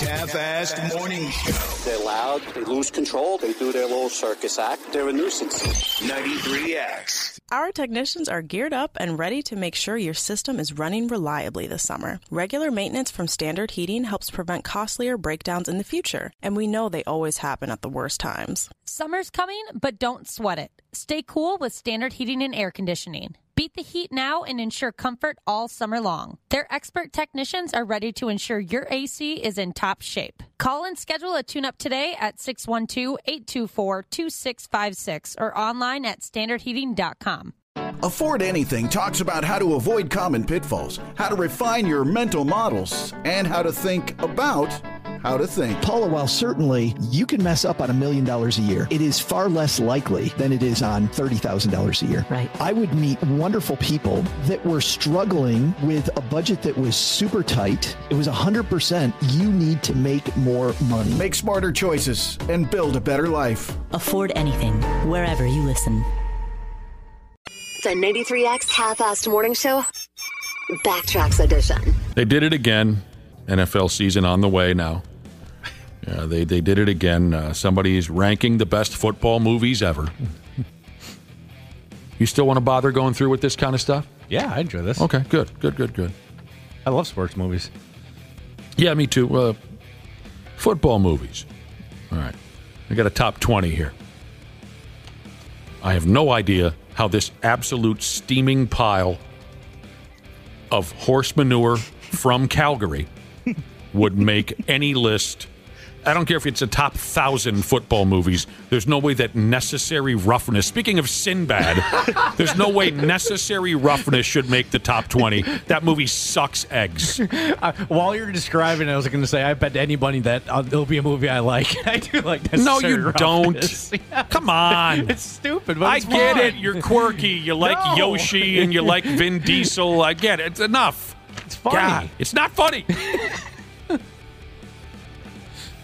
Half-assed morning show. They're loud, they lose control, they do their little circus act. They're a nuisance. 93X. Our technicians are geared up and ready to make sure your system is running reliably this summer. Regular maintenance from Standard Heating helps prevent costlier breakdowns in the future, and we know they always happen at the worst times. Summer's coming, but don't sweat it. Stay cool with standard heating and air conditioning. Beat the heat now and ensure comfort all summer long. Their expert technicians are ready to ensure your AC is in top shape. Call and schedule a tune up today at 612 824 2656 or online at standardheating.com. Afford Anything talks about how to avoid common pitfalls, how to refine your mental models, and how to think about how to think. Paula, while certainly you can mess up on a million dollars a year, it is far less likely than it is on $30,000 a year. Right. I would meet wonderful people that were struggling with a budget that was super tight. It was 100% you need to make more money. Make smarter choices and build a better life. Afford anything, wherever you listen. The 93X half-assed morning show backtracks edition. They did it again. NFL season on the way now. Yeah, they, they did it again. Uh, somebody's ranking the best football movies ever. you still want to bother going through with this kind of stuff? Yeah, I enjoy this. Okay, good, good, good, good. I love sports movies. Yeah, me too. Uh, football movies. All right. I got a top 20 here. I have no idea how this absolute steaming pile of horse manure from Calgary *laughs* would make any list. I don't care if it's a top thousand football movies. There's no way that necessary roughness. Speaking of Sinbad, *laughs* there's no way necessary roughness should make the top twenty. That movie sucks eggs. *laughs* Uh, while you're describing it, I was going to say, I bet anybody that uh, it'll be a movie I like. *laughs* I do like No, you don't. Roughness. Come on. it's stupid, but I it's get fun. it. You're quirky. You like No. Yoshi and you like Vin Diesel. I get it. It's enough. It's funny. God, it's not funny.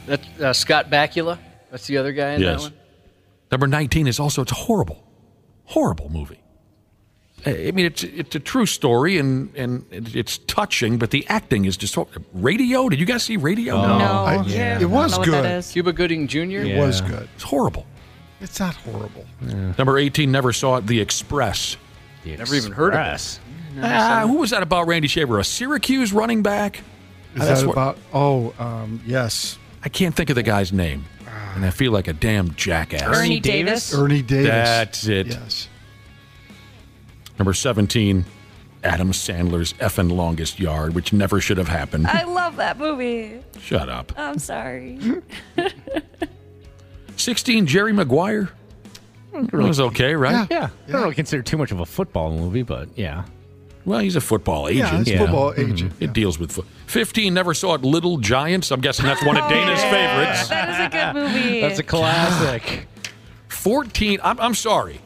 That uh, Scott Bakula. That's the other guy in that yes. one. Number 19 is also, it's a horrible, horrible movie. I mean, it's it's a true story and and it's touching, but the acting is just so, radio. Did you guys see Radio? No. No. I- Yeah. It was I don't know what that good. Cuba Gooding Jr. It was good. It's horrible. It's not horrible. Number 18 never saw it. The Express. Never even heard of it. Ah, who was that about Randy Shaver? A Syracuse running back? Is that's that what- about? Oh, um, yes. I can't think of the guy's name, and I feel like a damn jackass. Ernie Davis? Ernie Davis. That's it. Yes. Number 17, Adam Sandler's effing longest yard, which never should have happened. I love that movie. Shut up. I'm sorry. *laughs* 16, Jerry Maguire. It was okay, right? Yeah. I don't really consider it too much of a football movie, but yeah. Well, he's a football Yeah, agent. it's football agent. It deals with foot. 15, never saw it. Little Giants. I'm guessing that's one of Dana's favorites. That is a good movie. That's a classic. 14, I'm, I'm sorry.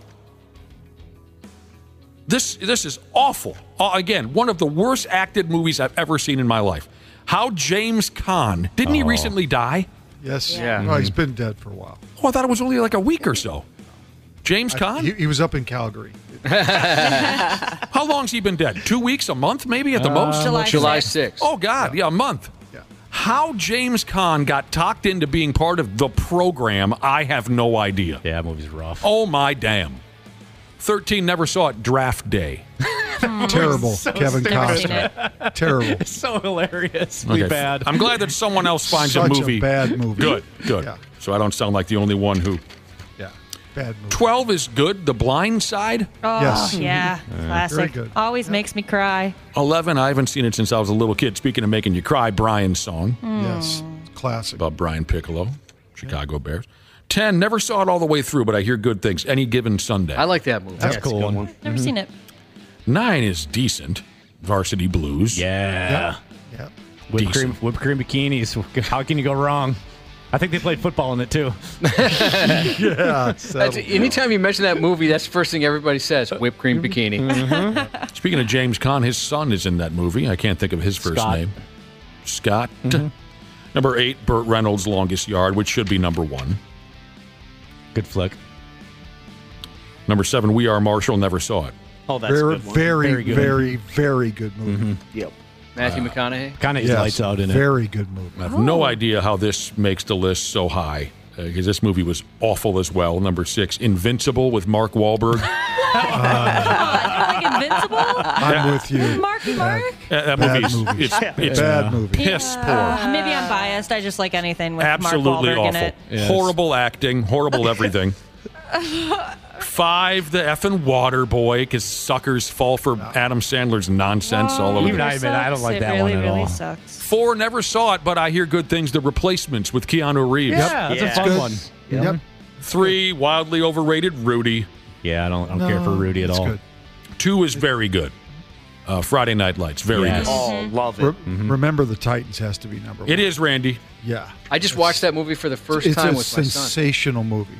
This, this is awful. Uh, again, one of the worst acted movies I've ever seen in my life. How James Caan didn't he Oh. recently die? Yes. Yeah. Oh, he's been dead for a while. Oh, I thought it was only like a week or so. James I- Caan? he, he was up in Calgary. *laughs* How long's he been dead? Two weeks, a month, maybe at the uh, most. July July 6th. 6th. Oh God, yeah, a month. Yeah. How James Caan got talked into being part of the program, I have no idea. Yeah, that movie's rough. Oh my damn. Thirteen never saw it. Draft day. Hmm. *laughs* Terrible, So Kevin stupid. Costner. Terrible. It's *laughs* so hilarious. Okay, bad. I'm glad that someone else finds Such a a movie bad movie. Good, good. Yeah. So I don't sound like the only one who. Yeah. Bad movie. Twelve is good. The Blind Side. Oh, Yes. yeah. very Classic. good. Always makes me cry. Eleven. I haven't seen it since I was a little kid. Speaking of making you cry, Brian's song Yes. Classic. about Brian Piccolo, Chicago Bears. Ten. Never saw it all the way through, but I hear good things. Any given Sunday. I like that movie. That's a cool one. Never Mm-hmm. seen it. Nine is decent. Varsity Blues. Yeah. Yeah. Whipped cream, whipped cream bikinis. How can you go wrong? I think they played football in it too. *laughs* Yeah. That's, anytime you mention that movie, that's the first thing everybody says: uh, whipped cream bikini. Mm-hmm. Speaking of James Caan, his son is in that movie. I can't think of his first Scott. name. Scott. Mm-hmm. Number eight, Burt Reynolds' Longest Yard, which should be number one. Good flick. Number seven, We Are Marshall. Never saw it. Oh, that's a very, good one. very, Very very, good. very, good movie. Yep. Matthew McConaughey. Kind of Yes, lights out in it. very good movie. I have no idea how this makes the list so high because this movie was awful as well. Number six, Invincible with Mark Wahlberg. *laughs* like Invincible? I'm with you. Marky Mark? Uh, that Bad movie movie. it's, it's Bad movie. piss Uh, maybe I'm biased. I just like anything with Absolutely Mark Wahlberg awful. in it. Yes. Horrible acting, horrible everything. *laughs* Five, the effing water boy, because suckers fall for Adam Sandler's nonsense all over. Even the I admit I don't like it that really, one at really all. sucks. Four, never saw it, but I hear good things. The Replacements with Keanu Reeves. Yeah, that's Yeah. a fun Good. one. Yep. Three, wildly overrated. Rudy. Yeah, I don't, I don't care for Rudy at all. good. Two is very good. Uh, Friday Night Lights, very Yes. good. Oh, love it. Re- Remember the Titans has to be number one. It is Randy. Yeah. I just watched that movie for the first it's time a with my son. sensational movie.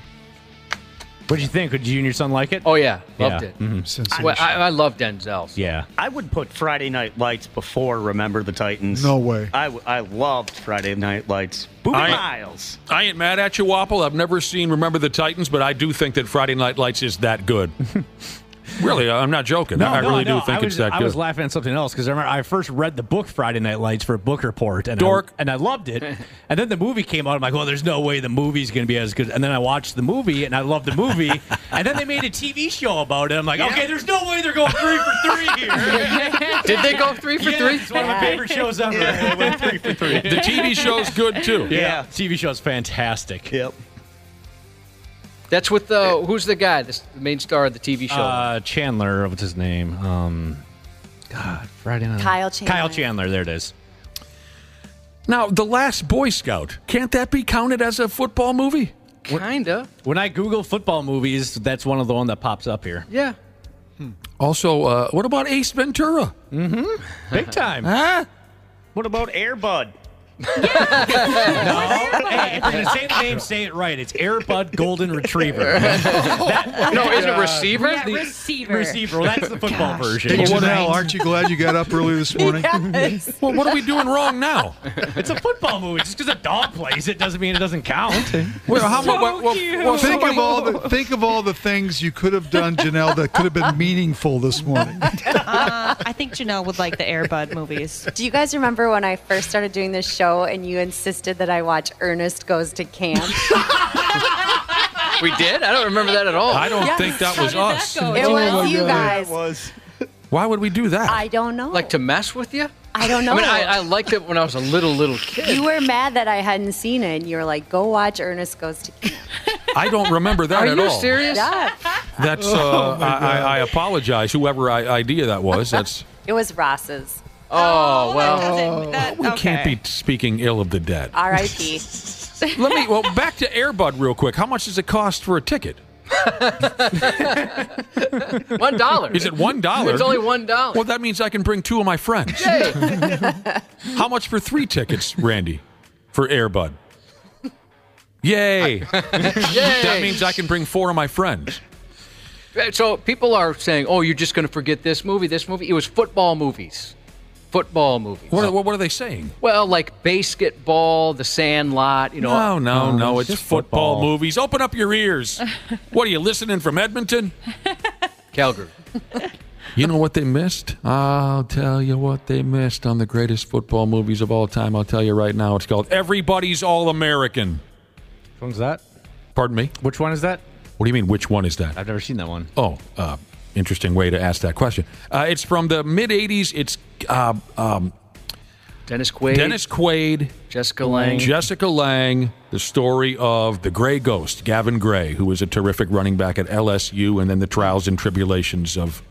What'd you think? Did you and your son like it? Oh yeah, loved Yeah. it. Mhm. Sensational. Well, I, I love Denzel. so- Yeah. I would put Friday Night Lights before Remember the Titans. No way. I, w- I loved Friday Night Lights. Boobie I- Miles. I ain't mad at you, Wapple. I've never seen Remember the Titans, but I do think that Friday Night Lights is that good. *laughs* really, I'm not joking. I really do think I was, it's that I good. was laughing at something else because I remember I first read the book Friday Night Lights for a book report, and Dork. I, and I loved it. and then the movie came out. I'm like, well, there's no way the movie's going to be as good. And then I watched the movie, and I loved the movie. *laughs* and then they made a TV show about it. I'm like, okay, there's no way they're going three for three *laughs* here. Did they go three for Yeah, three? It's one of my favorite *laughs* shows ever. They went three for three. the TV show's good too. Yeah, TV show's fantastic. Yep. That's with the who's the guy, the main star of the TV show. Uh, Chandler, what's his name? Um, God, Friday Night. Kyle Chandler. Kyle Chandler. There it is. Now, The Last Boy Scout, can't that be counted as a football movie? Kinda. When I Google football movies, that's one of the one that pops up here. Yeah. Also, uh, what about Ace Ventura? Mm-hmm. Big time. Huh? What about Airbud? No. *laughs* hey, if you're gonna say the name, say it right. It's Airbud Golden Retriever. *laughs* That- No, isn't it receiver? Yeah, the- receiver. Receiver. Well, that's the football version. Well, what- Janelle, aren't you glad you got up early this *laughs* morning? Well, what are we doing wrong now? It's a football movie. Just because a dog plays it doesn't mean it doesn't count. Well, how So well, well, cute. well, Think somebody- of all the think of all the things you could have done, Janelle, that could have been meaningful this morning. Uh, I think Janelle would like the Airbud movies. Do you guys remember when I first started doing this show and you insisted that I watch Ernest Goes to Camp? *laughs* We did? I don't remember that at all. I don't Yes. think that was How did us. that go? It was you guys. It was. Why would we do that? I don't know. Like to mess with you? I don't know. I mean, I, I liked it when I was a little little kid. you were mad that I hadn't seen it, and you were like, "Go watch Ernest Goes to Camp." I don't remember that Are at you all. serious? Yeah, That's uh, I, I, I apologize, whoever I, idea that was. That's *laughs* it was Ross's. Oh, oh well. Oh. That- we can't be speaking ill of the dead. R.I.P. *laughs* Let me well back to Airbud real quick. How much does it cost for a ticket? *laughs* One dollar. Is it one dollar? It's only one dollar. Well, that means I can bring two of my friends. Yay. *laughs* How much for three tickets, Randy, for Airbud? Yay! That means I can bring four of my friends. So people are saying, "Oh, you're just going to forget this movie, this movie." It was football movies. Football movies. What, what, what are they saying? Well, like basketball, The Sandlot. You know, No, no, no. it's It's football, football. movies. Open up your ears. *laughs* what are you listening from Edmonton? *laughs* Calgary. You know what they missed? I'll tell you what they missed on the greatest football movies of all time. I'll tell you right now. It's called Everybody's All American. Which one's that? Pardon me? Which one is that? What do you mean, which one is that? I've never seen that one. Oh, uh, interesting way to ask that question. Uh, it's from the mid 80s. It's uh, um, Dennis Quaid. Dennis Quaid, Jessica Lange. Jessica Lange, the story of the Gray Ghost, Gavin Gray, who was a terrific running back at LSU, and then the trials and tribulations of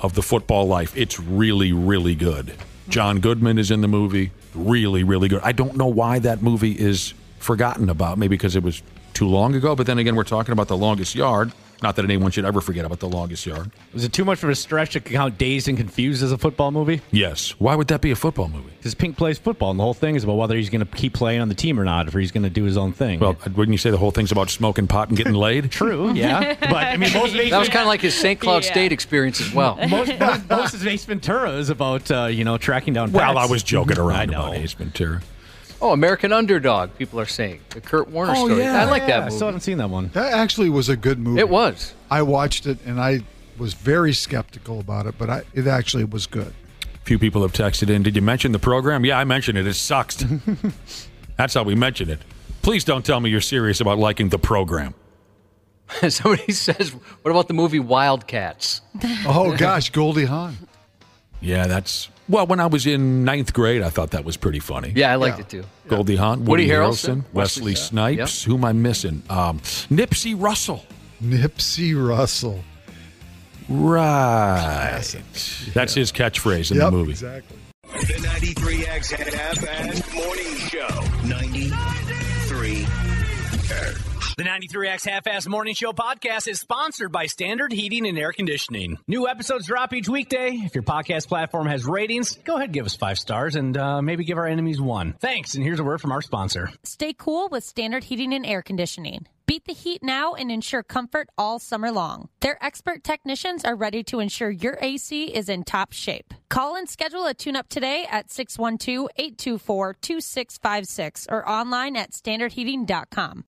of the football life. It's really, really good. John Goodman is in the movie. Really, really good. I don't know why that movie is forgotten about. Maybe because it was too long ago. But then again, we're talking about the longest yard. Not that anyone should ever forget about the longest yard. Was it too much of a stretch to count Dazed and Confused as a football movie? Yes. Why would that be a football movie? Because Pink plays football, and the whole thing is about whether he's going to keep playing on the team or not, if he's going to do his own thing. Well, wouldn't you say the whole thing's about smoking pot and getting laid? *laughs* True, yeah. But I mean, *laughs* most of that was kind of like his St. Cloud Yeah. State experience as well. *laughs* most, most, most of Ace Ventura is about uh, you know tracking down. Well, pets. I was joking around I know. about Ace Ventura. Oh, American Underdog. People are saying the Kurt Warner Oh, story. yeah. I like Yeah, that I still haven't seen that one. That actually was a good movie. It was. I watched it and I was very skeptical about it, but I, it actually was good. few people have texted in. Did you mention the program? Yeah, I mentioned it. It sucked. *laughs* That's how we mentioned it. Please don't tell me you're serious about liking the program. *laughs* Somebody says, "What about the movie Wildcats?" Oh gosh, Goldie Hawn. Yeah, that's well. When I was in ninth grade, I thought that was pretty funny. Yeah, I liked it too. Goldie Hawn, Woody Woody, Harrelson, Harrelson, Wesley Wesley Snipes. Who am I missing? Um, Nipsey Russell. Nipsey Russell. Right. That's his catchphrase in Yep, the movie. exactly. The 93X Half-Ass The 93X Half-Ass Morning Show podcast is sponsored by Standard Heating and Air Conditioning. New episodes drop each weekday. If your podcast platform has ratings, go ahead and give us five stars and uh, maybe give our enemies one. Thanks, and here's a word from our sponsor. Stay cool with Standard Heating and Air Conditioning. Beat the heat now and ensure comfort all summer long. Their expert technicians are ready to ensure your AC is in top shape. Call and schedule a tune up today at 612 824 2656 or online at standardheating.com.